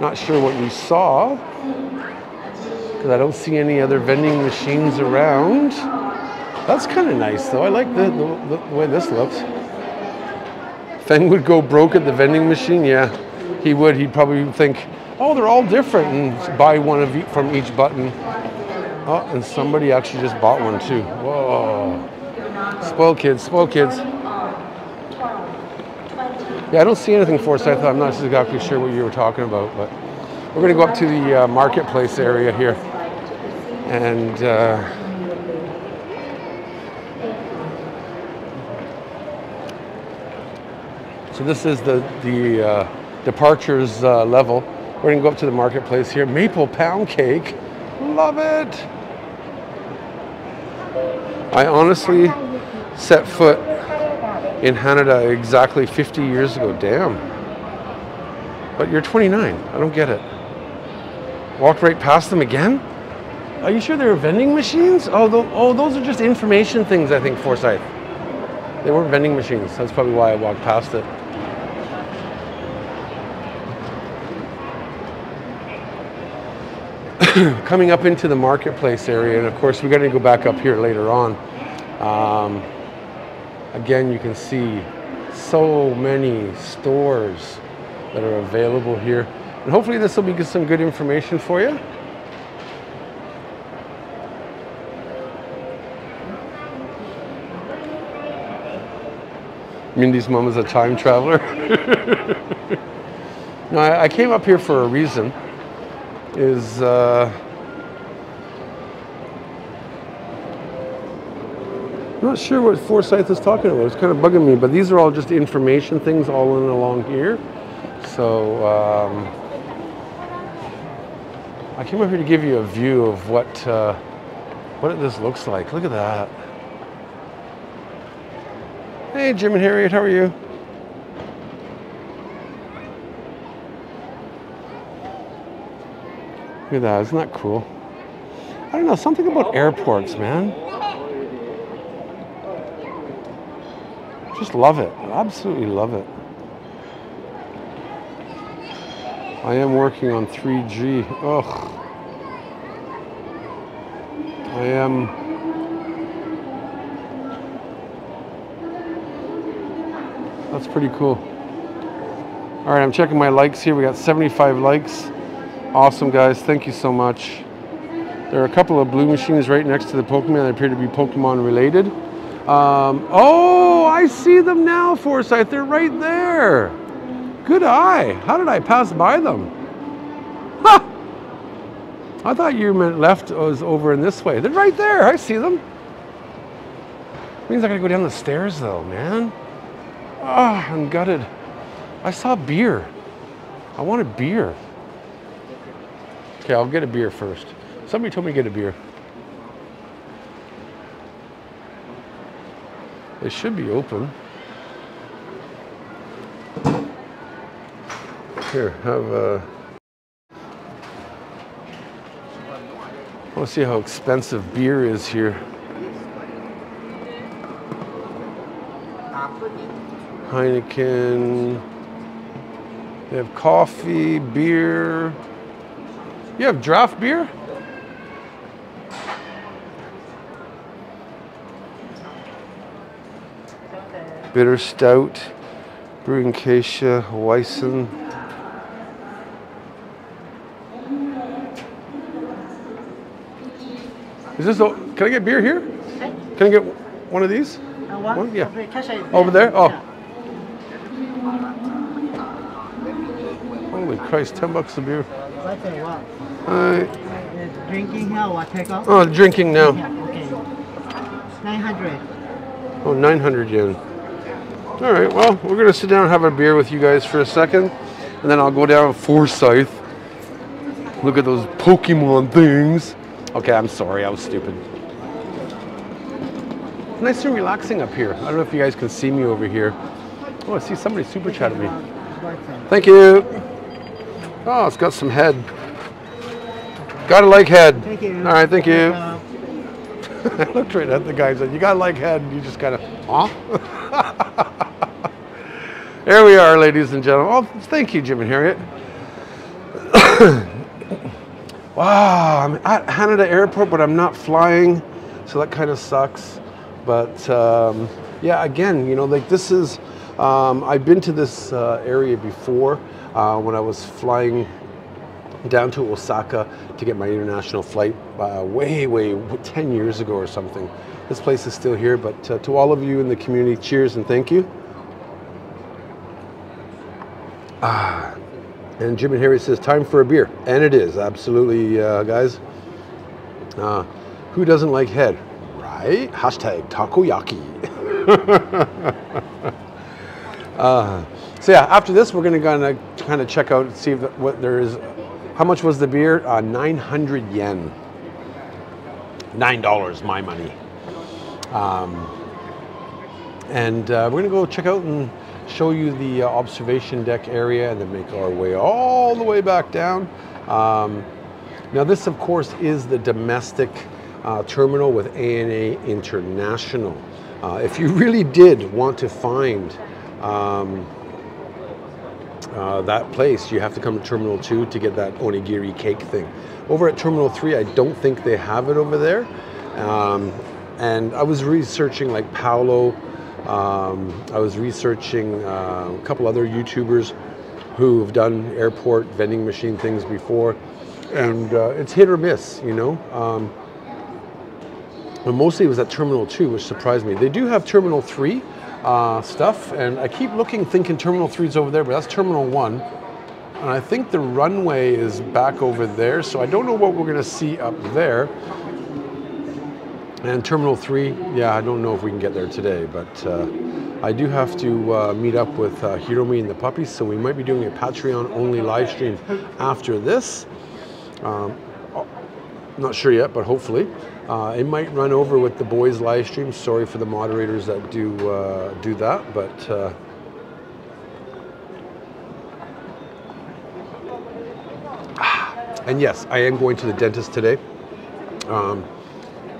Not sure what you saw. Because I don't see any other vending machines around. That's kind of nice though. I like the, the, the way this looks. Feng would go broke at the vending machine. Yeah, he would. He'd probably think, oh, they're all different and buy one of from each button. Oh, and somebody actually just bought one too. Whoa. Spoil kids, spoil kids. Yeah, I don't see anything Forsyth. I'm not exactly sure what you were talking about, but we're going to go up to the uh, marketplace area here. And uh, so this is the, the uh, departures uh, level. We're going to go up to the marketplace here. Maple pound cake. Love it. I honestly set foot in Haneda exactly 50 years ago. Damn. But you're 29. I don't get it. Walked right past them again? Are you sure they were vending machines? Oh, th oh, those are just information things, I think, Forsyth. They weren't vending machines. That's probably why I walked past it. Coming up into the marketplace area, and of course, we're going to go back up here later on. Um, again, you can see so many stores that are available here. And hopefully this will be some good information for you. Mindy's mom is a time traveler. No, I, I came up here for a reason. Is uh, I'm not sure what Forsyth is talking about. It's kind of bugging me, but these are all just information things all in along here. So um, I came up here to give you a view of what uh, what this looks like. Look at that. Hey, Jim and Harriet, how are you? Look at that, isn't that cool? I don't know, something about airports, man. Just love it. I Absolutely love it. I am working on 3G. Ugh. I am. That's pretty cool. All right, I'm checking my likes here. We got 75 likes. Awesome, guys. Thank you so much. There are a couple of blue machines right next to the Pokemon that appear to be Pokemon related. Um, oh, I see them now, Forsyth. They're right there. Good eye. How did I pass by them? Ha! I thought you meant left was over in this way. They're right there. I see them. Means I gotta go down the stairs though, man. Ah, oh, I'm gutted. I saw beer. I wanted beer. Okay, I'll get a beer first. Somebody told me to get a beer. They should be open. Here, have uh, a. Let's see how expensive beer is here. Heineken. They have coffee, beer. You have draft beer? Bitter Stout, Brewing Acacia, Weissen. Is this, can I get beer here? Can I get one of these? Uh, what? One? Yeah. Over there? Oh. Yeah. Holy Christ, 10 bucks a beer. Alright. Uh, drinking here or take off? Oh, drinking now. Yeah, okay. 900. Oh, 900 yen. All right, well, we're going to sit down and have a beer with you guys for a second, and then I'll go down to Forsyth. Look at those Pokemon things. Okay, I'm sorry, I was stupid. Nice and relaxing up here. I don't know if you guys can see me over here. Oh, I see somebody super chatted me. Thank you. Oh, it's got some head. Gotta like head. Thank you. All right, thank you. I looked right at the guy and said, You got like head. And you just kind of, huh? Here we are, ladies and gentlemen. Oh, thank you, Jim and Harriet. wow, I'm at Haneda Airport, but I'm not flying, so that kind of sucks. But um, yeah, again, you know, like this is, um, I've been to this uh, area before uh, when I was flying down to Osaka to get my international flight uh, way, way 10 years ago or something. This place is still here, but uh, to all of you in the community, cheers and thank you. Ah, and Jim and Harry says, time for a beer. And it is, absolutely, uh, guys. Uh, who doesn't like head? Right? Hashtag takoyaki. uh, so yeah, after this, we're gonna of kind of check out, see if, what there is. How much was the beer? Uh, 900 yen. Nine dollars, my money. Um, and uh, we're gonna go check out and show you the uh, observation deck area and then make our way all the way back down. Um, now this of course is the domestic uh, terminal with ANA International. Uh, if you really did want to find um, uh, that place, you have to come to Terminal 2 to get that onigiri cake thing. Over at Terminal 3, I don't think they have it over there. Um, and I was researching like Paolo, um, I was researching uh, a couple other YouTubers who've done airport vending machine things before, and uh, it's hit or miss, you know. Um, but mostly it was at Terminal 2, which surprised me. They do have Terminal 3 uh, stuff, and I keep looking, thinking Terminal 3 is over there, but that's Terminal 1. And I think the runway is back over there, so I don't know what we're gonna see up there. And Terminal 3, yeah, I don't know if we can get there today, but uh, I do have to uh, meet up with uh, Hiromi and the puppies, so we might be doing a Patreon only live stream after this. Um, not sure yet, but hopefully. Uh, it might run over with the boys live stream. Sorry for the moderators that do uh, do that, but uh, and yes, I am going to the dentist today. Um,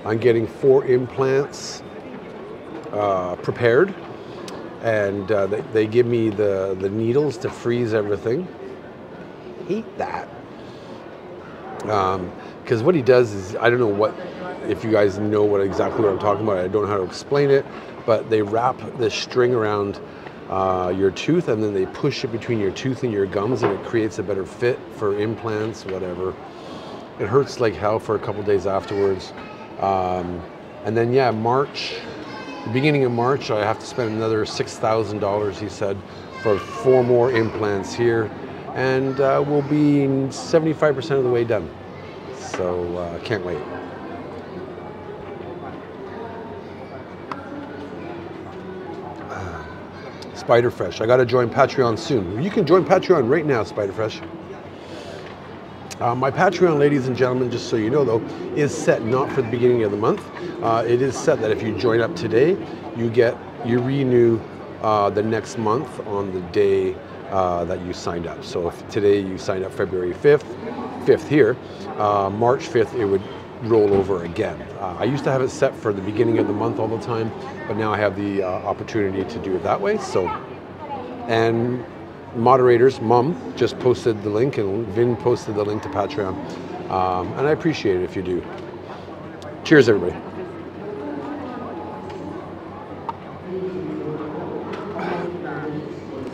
I'm getting four implants uh, prepared, and uh, they, they give me the the needles to freeze everything. Hate that. Because what he does is, I don't know what, if you guys know what exactly what I'm talking about, I don't know how to explain it, but they wrap this string around uh, your tooth and then they push it between your tooth and your gums and it creates a better fit for implants, whatever. It hurts like hell for a couple days afterwards. Um, and then, yeah, March, beginning of March, I have to spend another $6,000, he said, for four more implants here. And uh, we'll be 75% of the way done. So uh, can't wait. Spiderfresh. I got to join Patreon soon. You can join Patreon right now, Spiderfresh. Uh, my Patreon, ladies and gentlemen, just so you know though, is set not for the beginning of the month. Uh, it is set that if you join up today, you get you renew uh, the next month on the day uh, that you signed up. So if today you signed up February 5th, 5th here, uh, March 5th it would roll over again. Uh, I used to have it set for the beginning of the month all the time, but now I have the uh, opportunity to do it that way. So, and moderators, Mum just posted the link, and Vin posted the link to Patreon, um, and I appreciate it if you do. Cheers, everybody.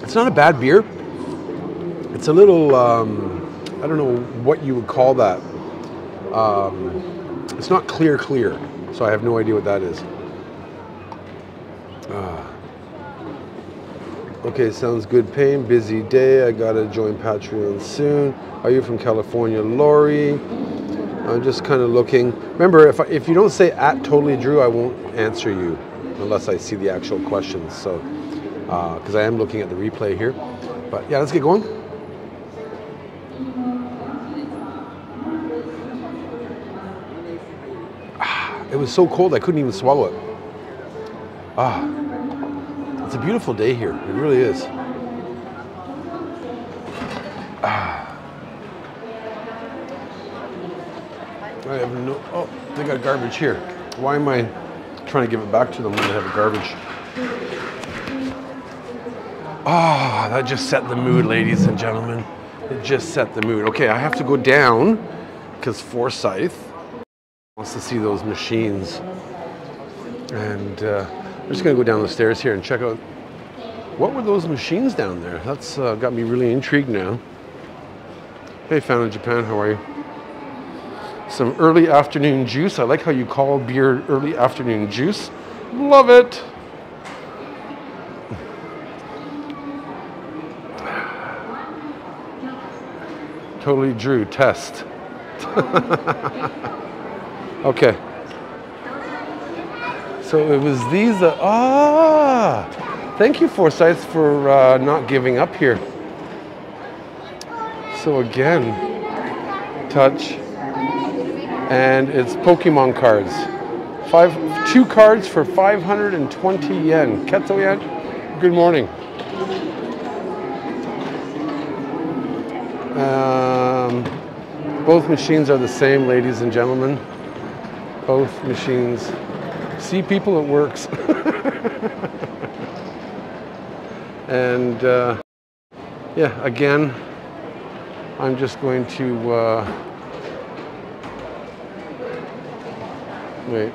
It's not a bad beer. It's a little, um, I don't know what you would call that. Um, it's not clear, clear, so I have no idea what that is. Ah. Okay, sounds good. Pain, busy day. I gotta join Patreon soon. Are you from California, Lori? I'm just kind of looking. Remember, if, I, if you don't say at totally Drew, I won't answer you unless I see the actual questions. So, because I am looking at the replay here. But yeah, let's get going. Ah, It was so cold I couldn't even swallow it. Ah, it's a beautiful day here. It really is. Ah. I have no. Oh, they got garbage here. Why am I trying to give it back to them when they have a garbage? Ah, that just set the mood, ladies and gentlemen. It just set the mood. Okay, I have to go down because Forsyth wants to see those machines. And uh, I'm just to go down the stairs here and check out what were those machines down there. That's uh, got me really intrigued now. Hey, Found in Japan, how are you? Some early afternoon juice. I like how you call beer early afternoon juice. Love it. Totally Drew test. okay. So it was these. Uh, ah, thank you, Forsyth, for uh, not giving up here. So again, touch, and it's Pokemon cards. Five, two cards for 520 yen. Keto yen. Good morning. Um, both machines are the same, ladies and gentlemen. Both machines. See people, it works. and uh, yeah, again, I'm just going to uh, wait.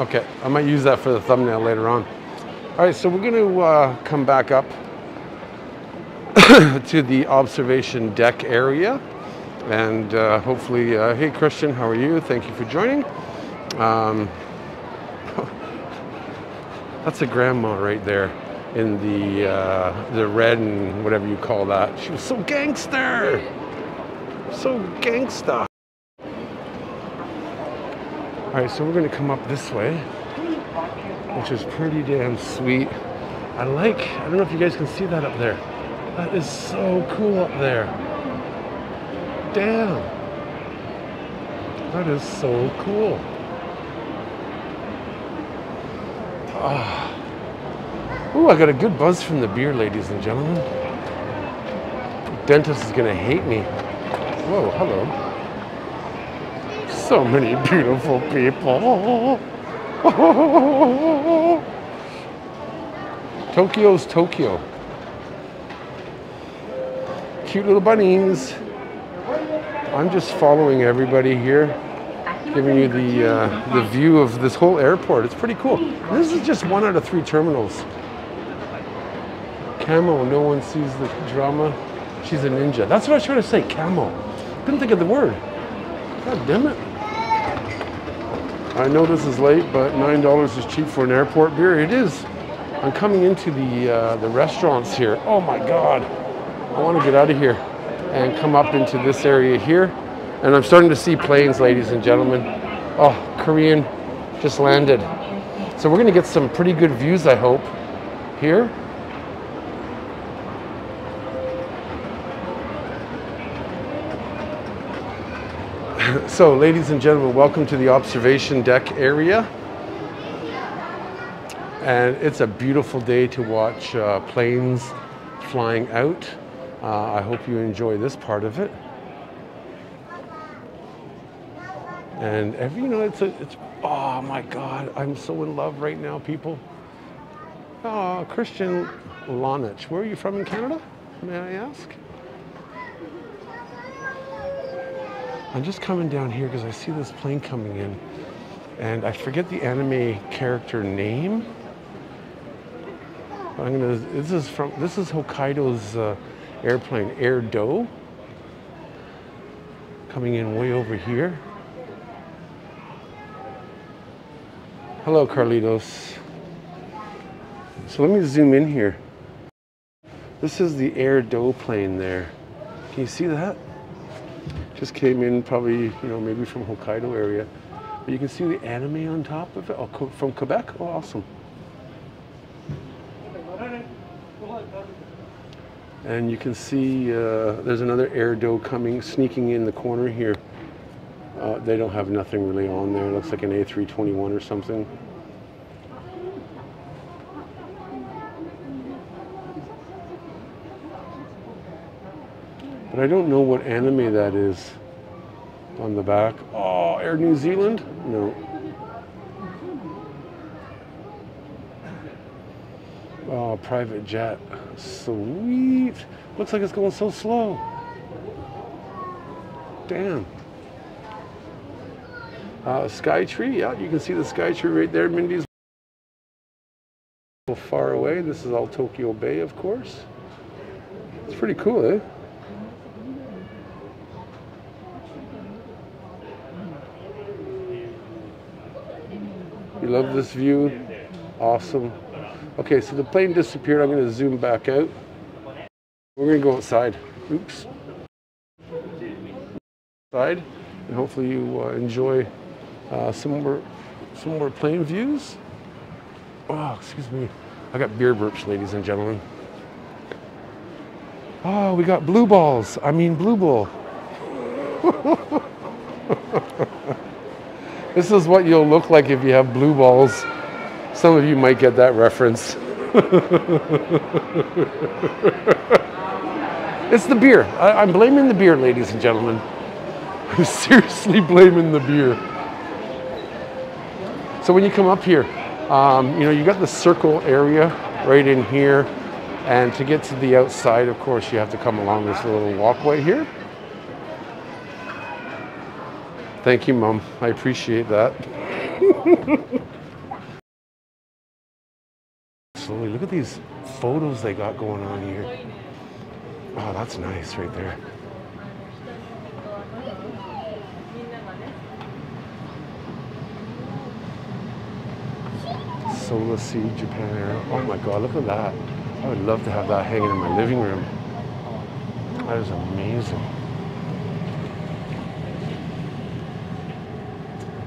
Okay, I might use that for the thumbnail later on. All right, so we're going to uh, come back up to the observation deck area. And uh, hopefully, uh, hey Christian, how are you? Thank you for joining. Um, that's a grandma right there. in the uh, the red and whatever you call that. She was so gangster, so gangsta. All right, so we're gonna come up this way, which is pretty damn sweet. I like. I don't know if you guys can see that up there. That is so cool up there. Damn. That is so cool. Ah. Ooh, I got a good buzz from the beer, ladies and gentlemen. Dentist is gonna hate me. Whoa, hello. So many beautiful people. Tokyo's Tokyo. Cute little bunnies. I'm just following everybody here, giving you the uh, the view of this whole airport. It's pretty cool. This is just one out of three terminals. Camo, no one sees the drama. She's a ninja. That's what I was trying to say, camo. Couldn't think of the word. God damn it. I know this is late, but $9 is cheap for an airport beer. It is. I'm coming into the, uh, the restaurants here. Oh my God. I want to get out of here and come up into this area here. And I'm starting to see planes, ladies and gentlemen. Oh, Korean just landed. So we're going to get some pretty good views, I hope, here. So, ladies and gentlemen, welcome to the observation deck area. And it's a beautiful day to watch uh, planes flying out. Uh, I hope you enjoy this part of it. And every, you know, it's a, it's, oh my God, I'm so in love right now, people. Oh, Christian Lonich, where are you from in Canada, may I ask? I'm just coming down here because I see this plane coming in, and I forget the anime character name. I'm gonna. This is from. This is Hokkaido's uh, airplane, Air Do, coming in way over here. Hello, Carlitos. So let me zoom in here. This is the Air Do plane there. Can you see that? Just came in probably, you know, maybe from Hokkaido area. But you can see the anime on top of it. Oh, from Quebec? Oh, awesome. And you can see uh, there's another Air Do coming, sneaking in the corner here. Uh, they don't have nothing really on there. It looks like an A321 or something. But I don't know what anime that is on the back. Oh, Air New Zealand? No. Oh, private jet. Sweet. Looks like it's going so slow. Damn. Uh, Skytree, yeah, you can see the Skytree right there. Mindy's far away. This is all Tokyo Bay, of course. It's pretty cool, eh? You love this view? Awesome. Okay, so the plane disappeared. I'm going to zoom back out. We're going to go outside. Oops. Outside, and hopefully you uh, enjoy uh, some more some more plane views. Oh, excuse me. I got beer burps, ladies and gentlemen. Oh, we got blue balls. I mean, blue ball. this is what you'll look like if you have blue balls. Some of you might get that reference. it's the beer. I, I'm blaming the beer, ladies and gentlemen. I'm seriously blaming the beer. So when you come up here, um, you know, you got the circle area right in here. And to get to the outside, of course, you have to come along this little walkway here. Thank you, Mom. I appreciate that. Slowly, look at these photos they got going on here. Oh, that's nice right there. Solar Sea Japan Air. Oh my God, look at that. I would love to have that hanging in my living room. That is amazing.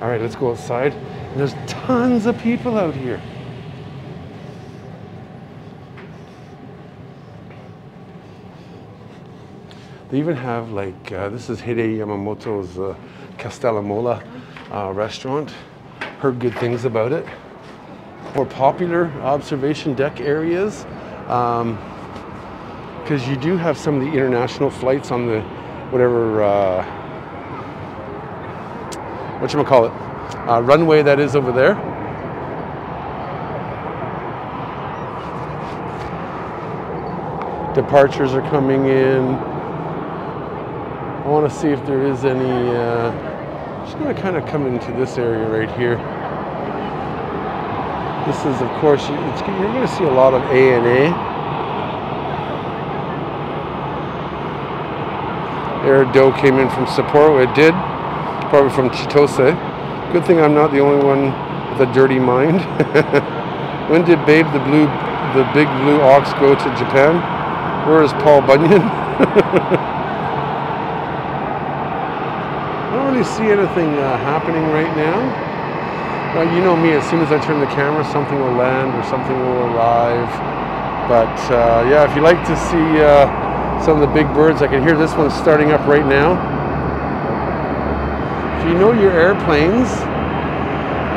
All right, let's go outside. And there's tons of people out here. They even have like, uh, this is Hide Yamamoto's uh, Castello Mola uh, restaurant. Heard good things about it. More popular observation deck areas. Because you do have some of the international flights on the whatever, uh, whatchamacallit, uh, runway that is over there. Departures are coming in. I want to see if there is any. Uh, just going to kind of come into this area right here. This is, of course, you're going to see a lot of ANA. Air Do came in from Sapporo. It did, probably from Chitose. Good thing I'm not the only one with a dirty mind. when did Babe the Blue, the Big Blue Ox go to Japan? Where is Paul Bunyan? I don't really see anything uh, happening right now. Well, you know me, as soon as I turn the camera, something will land or something will arrive. But uh, yeah, if you like to see uh, some of the big birds, I can hear this one starting up right now. If you know your airplanes,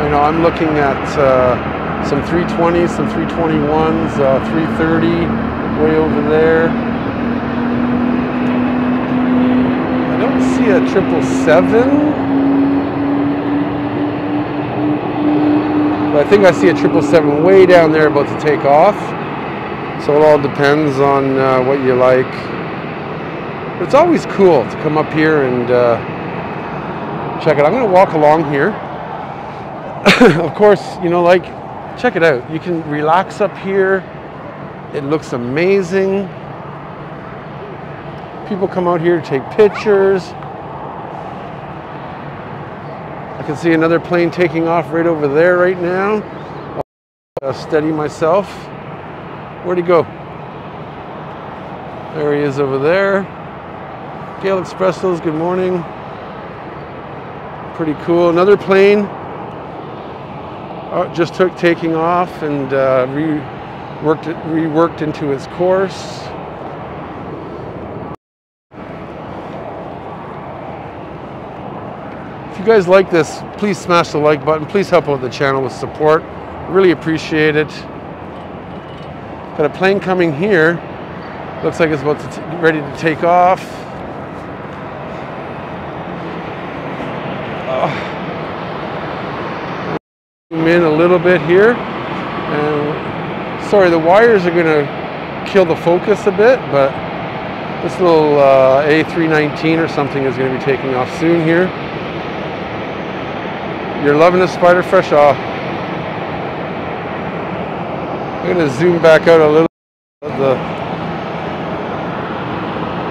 you know, I'm looking at uh, some 320s, some 321s, uh, 330 way over there. I don't see a 777. I think I see a triple seven way down there about to take off. So it all depends on uh, what you like. But it's always cool to come up here and uh, check it. I'm going to walk along here. of course, you know, like, check it out. You can relax up here. It looks amazing. People come out here to take pictures. I can see another plane taking off right over there right now. I'll steady myself. Where'd he go? There he is over there. Gale Expressos, good morning. Pretty cool. Another plane uh, just took taking off and uh, reworked, it, reworked into its course. You guys like this, please smash the like button. Please help out the channel with support. Really appreciate it. Got a plane coming here. Looks like it's about to ready to take off. Uh, zoom in a little bit here. And sorry, the wires are going to kill the focus a bit, but this little uh, A319 or something is going to be taking off soon here. You're loving the spider fresh off. I'm to zoom back out a little. The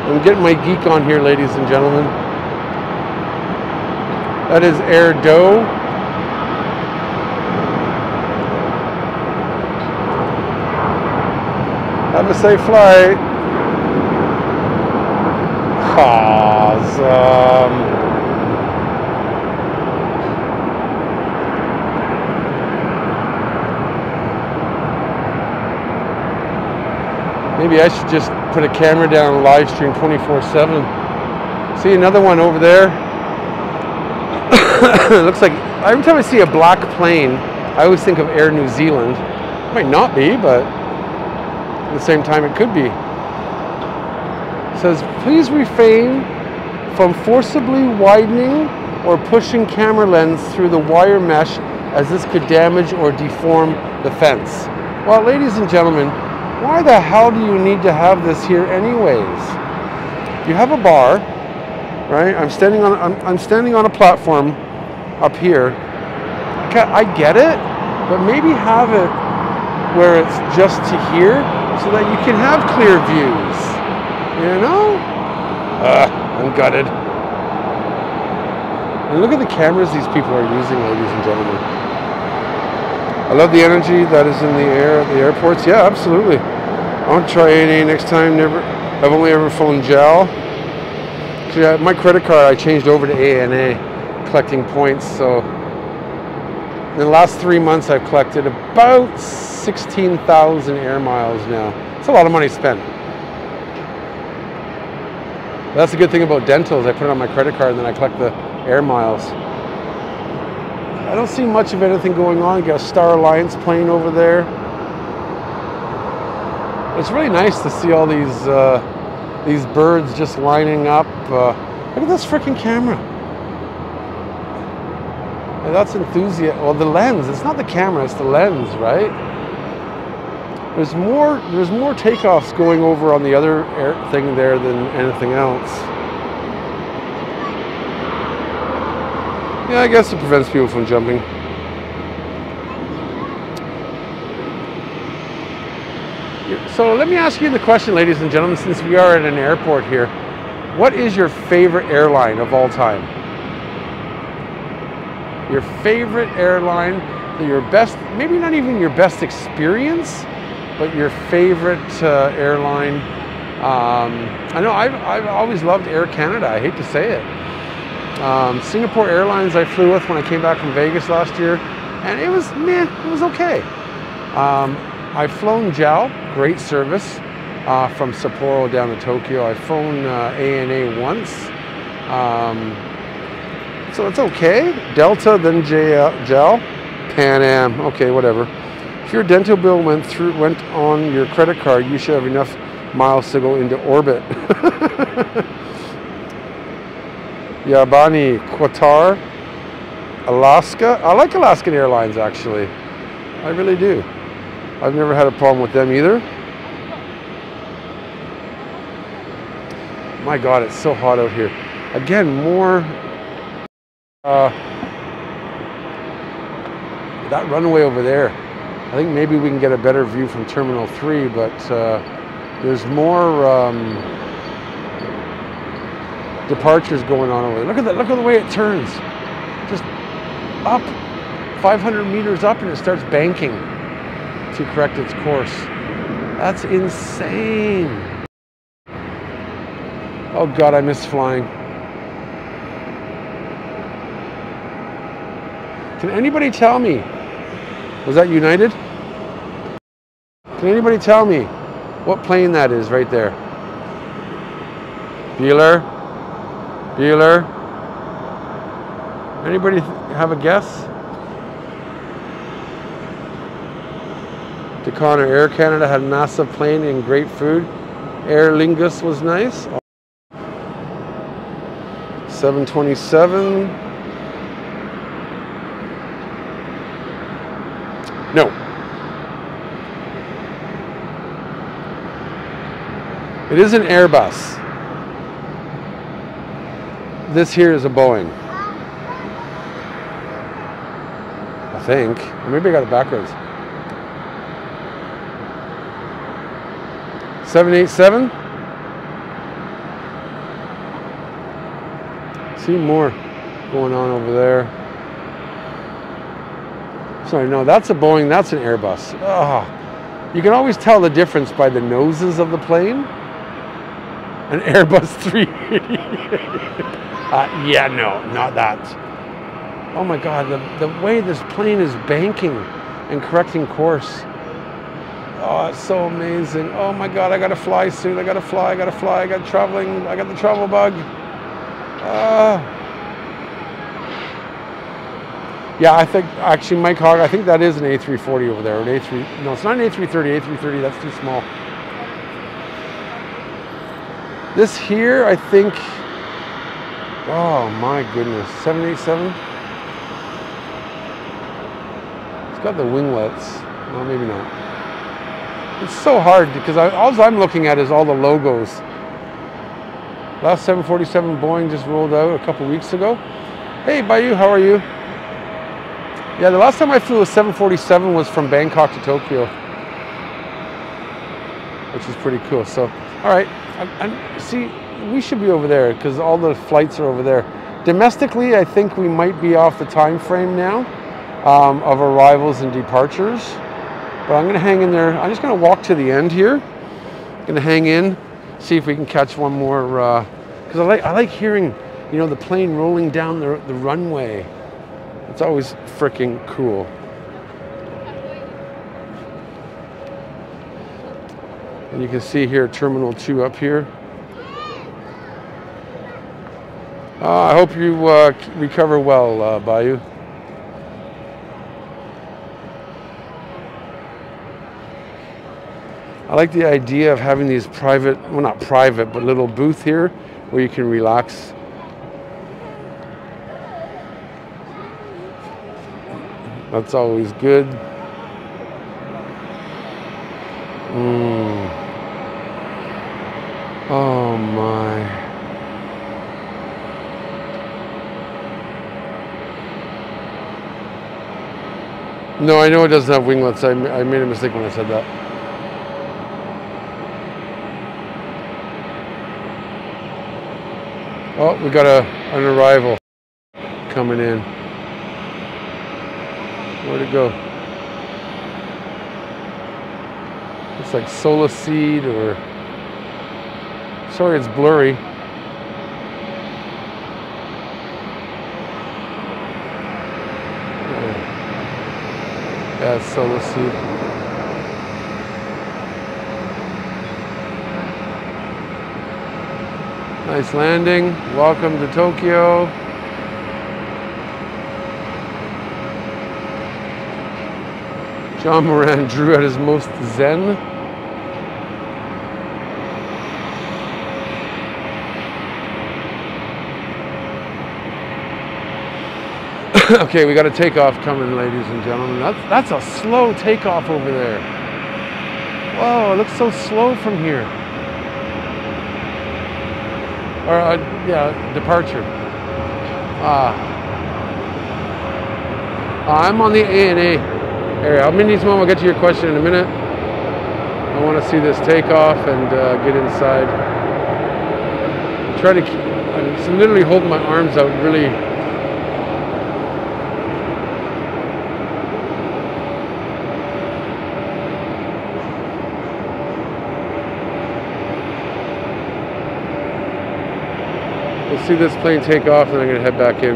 I'm getting my geek on here, ladies and gentlemen. That is Air Do. Have a safe flight. Awesome. Maybe I should just put a camera down and live stream 24 7. See another one over there? it looks like every time I see a black plane, I always think of Air New Zealand. Might not be, but at the same time, it could be. It says, please refrain from forcibly widening or pushing camera lens through the wire mesh as this could damage or deform the fence. Well, ladies and gentlemen, why the hell do you need to have this here anyways? You have a bar, right? I'm standing on I'm, I'm standing on a platform up here. I get it, but maybe have it where it's just to here so that you can have clear views. You know? Uh, I'm gutted. And look at the cameras these people are using, ladies and gentlemen. I love the energy that is in the air at the airports. Yeah, absolutely. I to try ANA next time. Never, I've only ever flown JAL. Yeah, my credit card I changed over to ANA, collecting points. So in the last three months, I've collected about 16,000 air miles now. It's a lot of money spent. That's the good thing about dentals. I put it on my credit card and then I collect the air miles. I don't see much of anything going on. You got a Star Alliance plane over there. It's really nice to see all these uh, these birds just lining up. Uh, look at this freaking camera. And that's enthusiasm. Well, the lens. It's not the camera. It's the lens, right? There's more. There's more takeoffs going over on the other thing there than anything else. Yeah, I guess it prevents people from jumping. So let me ask you the question, ladies and gentlemen, since we are at an airport here. What is your favorite airline of all time? Your favorite airline, your best, maybe not even your best experience, but your favorite uh, airline. Um, I know I've, I've always loved Air Canada. I hate to say it. Um, Singapore Airlines I flew with when I came back from Vegas last year, and it was meh, it was okay. Um, I've flown JAL, great service, uh, from Sapporo down to Tokyo. I've flown uh, ANA once, um, so it's okay. Delta, then JAL, Pan Am, okay, whatever. If your dental bill went through, went on your credit card, you should have enough miles to go into orbit. Yabani, Qatar, Alaska. I like Alaskan Airlines actually. I really do. I've never had a problem with them either. My God, it's so hot out here. Again, more. Uh, that runway over there. I think maybe we can get a better view from Terminal 3, but uh, there's more um, departures going on over there. Look at that, look at the way it turns. Just up, 500 meters up, and it starts banking to correct its course. That's insane. Oh God, I miss flying. Can anybody tell me? Was that United? Can anybody tell me what plane that is right there? Bueller? Bueller? Anybody have a guess? Decon Air Canada had a massive plane and great food. Aer Lingus was nice. 727. No. It is an Airbus. This here is a Boeing. I think. Or maybe I got it backwards. 787? See more going on over there. Sorry, no, that's a Boeing, that's an Airbus. Oh, you can always tell the difference by the noses of the plane. An Airbus 380. uh, yeah, no, not that. Oh my God, the, the way this plane is banking and correcting course. Oh, it's so amazing. Oh my God, I gotta fly soon. I gotta fly, I gotta fly. I got traveling, I got the travel bug. Uh, yeah, I think actually Mike Hogg, I think that is an A340 over there. An A3, no, it's not an A330. A330, that's too small. This here, I think. Oh my goodness, 787. It's got the winglets. Well, maybe not. It's so hard because I, all I'm looking at is all the logos Last 747 Boeing just rolled out a couple weeks ago. Hey, Bayou, how are you? Yeah, the last time I flew a 747 was from Bangkok to Tokyo, which is pretty cool. So, all right, I, I, see, we should be over there because all the flights are over there. Domestically, I think we might be off the time frame now. um, of arrivals and departures. But I'm going to hang in there. I'm just going to walk to the end here. I'm Going to hang in, see if we can catch one more. Because I like I like hearing, you know, the plane rolling down the, the runway. It's always freaking cool. And you can see here Terminal 2 up here. Uh, I hope you uh, recover well, uh, Bayou. I like the idea of having these private, well not private, but little booth here where you can relax. That's always good. Mm. Oh my. No, I know it doesn't have winglets. I, I made a mistake when I said that. Oh, we got a, an arrival coming in. Where'd it go? Looks like SolaSeed or. Sorry, it's blurry. Yeah, it's SolaSeed. Nice landing. Welcome to Tokyo. John Moran drew at his most zen. okay, we got a takeoff coming, ladies and gentlemen. That's, that's a slow takeoff over there. Whoa, it looks so slow from here or uh, yeah, departure. Uh, I'm on the ANA area. I'm in these Mom, I'll get to your question in a minute. I want to see this takeoff and uh, get inside. Try to I'm literally holding my arms out really See this plane take off and I'm going to head back in.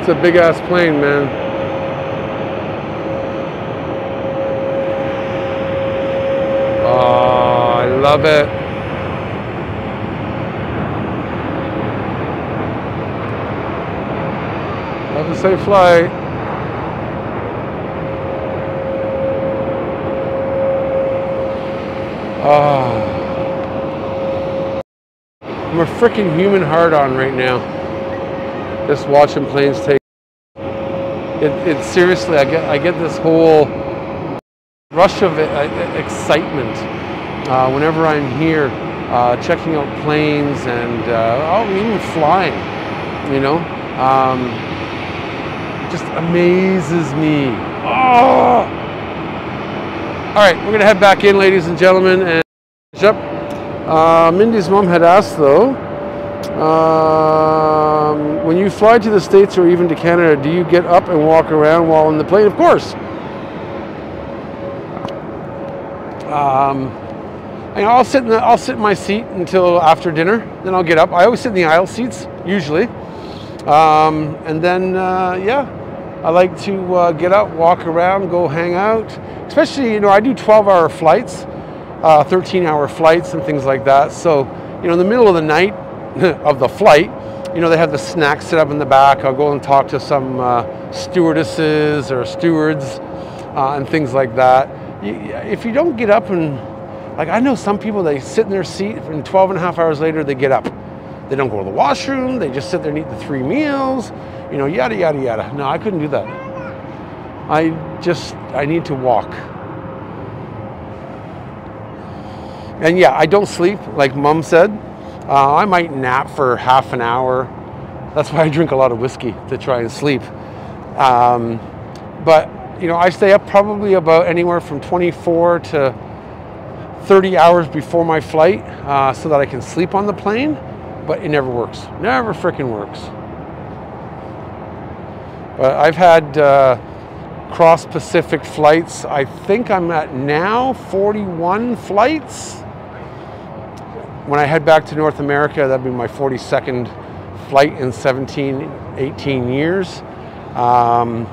It's a big ass plane, man. Oh, I love it. Safe flight. Ah. I'm a freaking human heart on right now. Just watching planes take. It, it seriously, I get, I get this whole rush of excitement uh, whenever I'm here uh, checking out planes and uh, oh, even flying, you know. Um, just amazes me. Oh! All right, we're gonna head back in, ladies and gentlemen, and up. Uh, Mindy's mom had asked though, um, when you fly to the States or even to Canada, do you get up and walk around while in the plane? Of course. Um, I'll sit in the, I'll sit in my seat until after dinner. Then I'll get up. I always sit in the aisle seats usually, um, and then uh, yeah, I like to uh, get out, walk around, go hang out. Especially, you know, I do 12 hour flights, uh, 13 hour flights and things like that. So, you know, in the middle of the night of the flight, you know, they have the snacks set up in the back. I'll go and talk to some uh, stewardesses or stewards uh, and things like that. You, if you don't get up and, like, I know some people, they sit in their seat and 12 and a half hours later, they get up. They don't go to the washroom, they just sit there and eat the three meals you know, yada, yada, yada. No, I couldn't do that. I just, I need to walk. And yeah, I don't sleep, like mom said. Uh, I might nap for half an hour. That's why I drink a lot of whiskey to try and sleep. Um, but you know, I stay up probably about anywhere from 24 to 30 hours before my flight uh, so that I can sleep on the plane. But it never works. Never freaking works. But I've had uh, cross Pacific flights. I think I'm at now 41 flights. When I head back to North America, that'd be my 42nd flight in 17, 18 years. Um,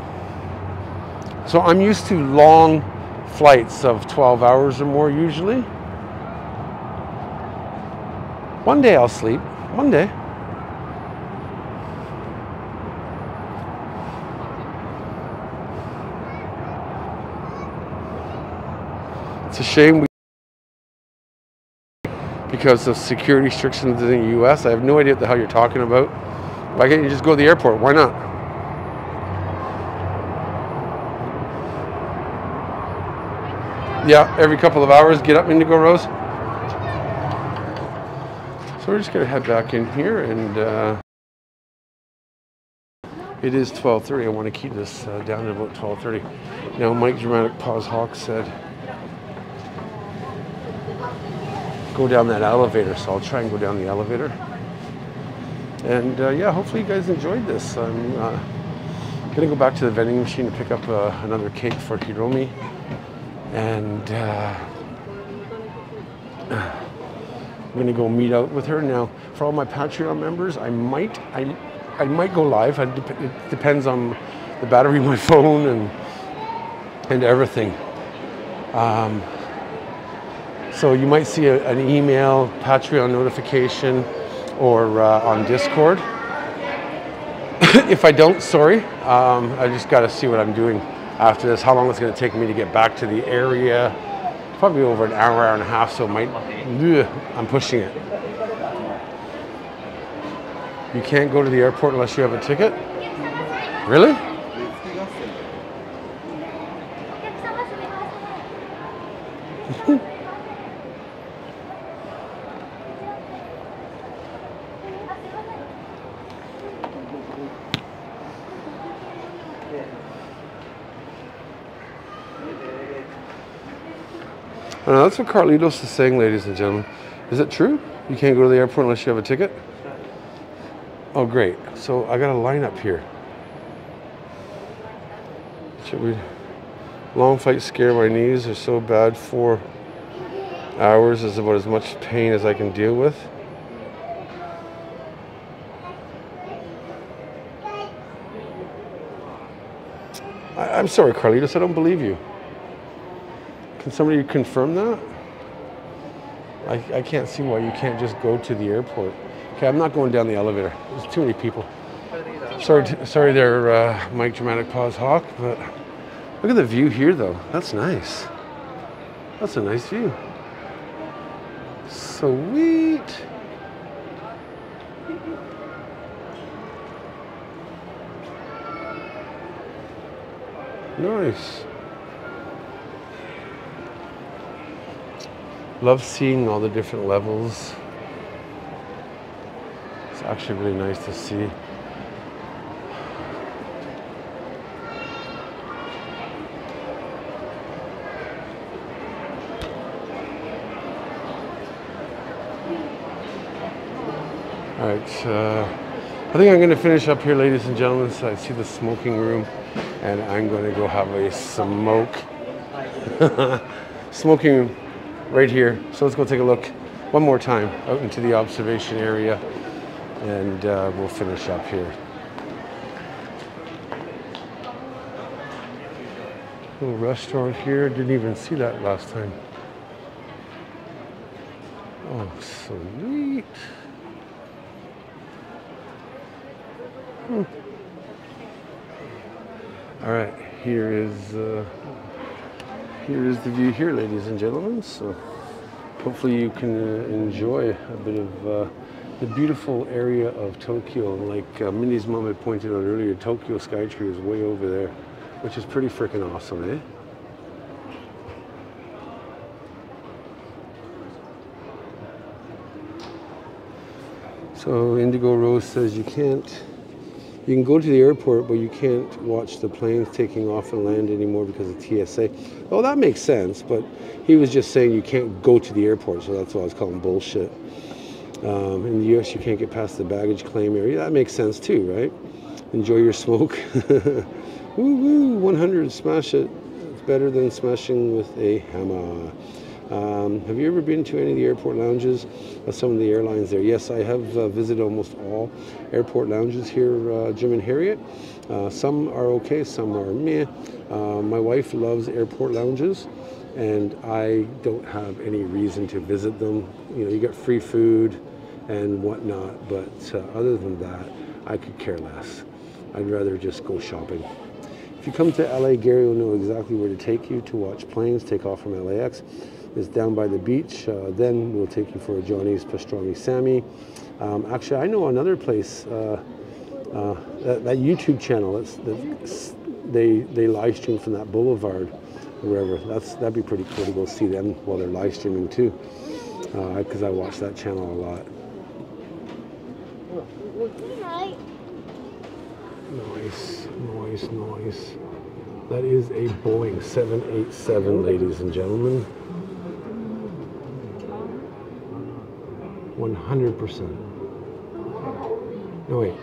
so I'm used to long flights of 12 hours or more usually. One day I'll sleep. One day. It's a shame we because of security restrictions in the US. I have no idea what the hell you're talking about. Why can't you just go to the airport? Why not? Yeah, every couple of hours, get up Indigo Rose. So we're just gonna head back in here and uh, it is 12.30. I want to keep this uh, down to about 12.30. Now Mike Dramatic Paws Hawk said go down that elevator, so I'll try and go down the elevator. And uh, yeah, hopefully you guys enjoyed this. I'm uh, gonna go back to the vending machine to pick up uh, another cake for Hiromi. And uh, I'm gonna go meet out with her. Now, for all my Patreon members, I might, I, I might go live. It depends on the battery of my phone and, and everything. Um, so you might see a, an email, Patreon notification, or uh, on Discord. if I don't, sorry. Um, I just got to see what I'm doing after this. How long it's going to take me to get back to the area? Probably over an hour, hour and a half. So might. I'm pushing it. You can't go to the airport unless you have a ticket. Really? I that's what Carlitos is saying, ladies and gentlemen. Is it true? You can't go to the airport unless you have a ticket? Oh, great. So I got a line up here. Should we? Long flights scare my knees. They're so bad. Four hours is about as much pain as I can deal with. I'm sorry, Carlitos. I don't believe you. Can somebody confirm that? I, I can't see why you can't just go to the airport. Okay, I'm not going down the elevator. There's too many people. Sorry, sorry there, uh, Mike Dramatic Pause Hawk, but look at the view here, though. That's nice. That's a nice view. Sweet. Nice. Love seeing all the different levels. It's actually really nice to see. All right, uh, I think I'm going to finish up here, ladies and gentlemen. So I see the smoking room, and I'm going to go have a smoke. smoking room right here. So let's go take a look one more time out into the observation area, and uh, we'll finish up here. Little restaurant here. Didn't even see that last time. Oh, sweet. Hmm. All right, here is uh, here is the view here, ladies and gentlemen. So hopefully you can uh, enjoy a bit of uh, the beautiful area of Tokyo. Like uh, Minnie's mom had pointed out earlier, Tokyo Skytree is way over there, which is pretty freaking awesome, eh? So Indigo Rose says you can't You can go to the airport, but you can't watch the planes taking off and land anymore because of TSA. Oh, that makes sense, but he was just saying you can't go to the airport, so that's why I was calling bullshit. Um, in the US, you can't get past the baggage claim area. That makes sense too, right? Enjoy your smoke. woo woo, 100, smash it. It's better than smashing with a hammer. Um, have you ever been to any of the airport lounges of some of the airlines there? Yes, I have uh, visited almost all airport lounges here, uh, Jim and Harriet. Uh, some are okay, some are meh. Uh, my wife loves airport lounges, and I don't have any reason to visit them. You know, you get free food and whatnot, but uh, other than that, I could care less. I'd rather just go shopping. If you come to LA, Gary will know exactly where to take you to watch planes take off from LAX is down by the beach. Uh, then we'll take you for a Johnny's Pastrami Sammy. Um, actually, I know another place, uh, uh, that, that, YouTube channel. That's, they they live stream from that boulevard, or wherever. That's that'd be pretty cool to go see them while they're live streaming too, because uh, I watch that channel a lot. Nice, nice, nice. That is a Boeing 787, ladies and gentlemen. 100%. No, wait.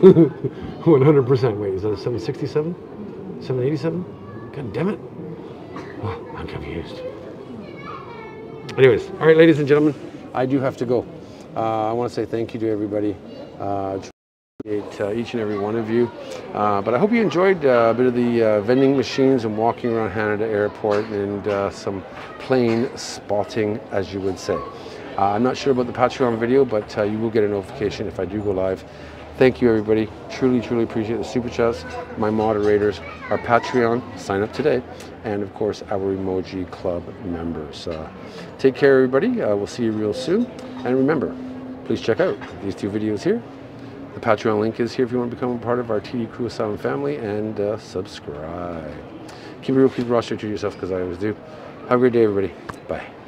100%. Wait, is that a 767? 787? God damn it. Oh, I'm confused. Anyways, all right, ladies and gentlemen, I do have to go. Uh, I want to say thank you to everybody. Uh, uh, each and every one of you. Uh, but I hope you enjoyed uh, a bit of the uh, vending machines and walking around Haneda Airport and uh, some plane spotting, as you would say. Uh, I'm not sure about the Patreon video, but uh, you will get a notification if I do go live. Thank you, everybody. Truly, truly appreciate the super chats, my moderators, our Patreon, sign up today, and of course, our Emoji Club members. Uh, take care, everybody. Uh, we'll see you real soon. And remember, please check out these two videos here. The Patreon link is here if you want to become a part of our TD Crew Asylum family, and uh, subscribe. Keep it real, keep it roster to yourself, because I always do. Have a great day, everybody. Bye.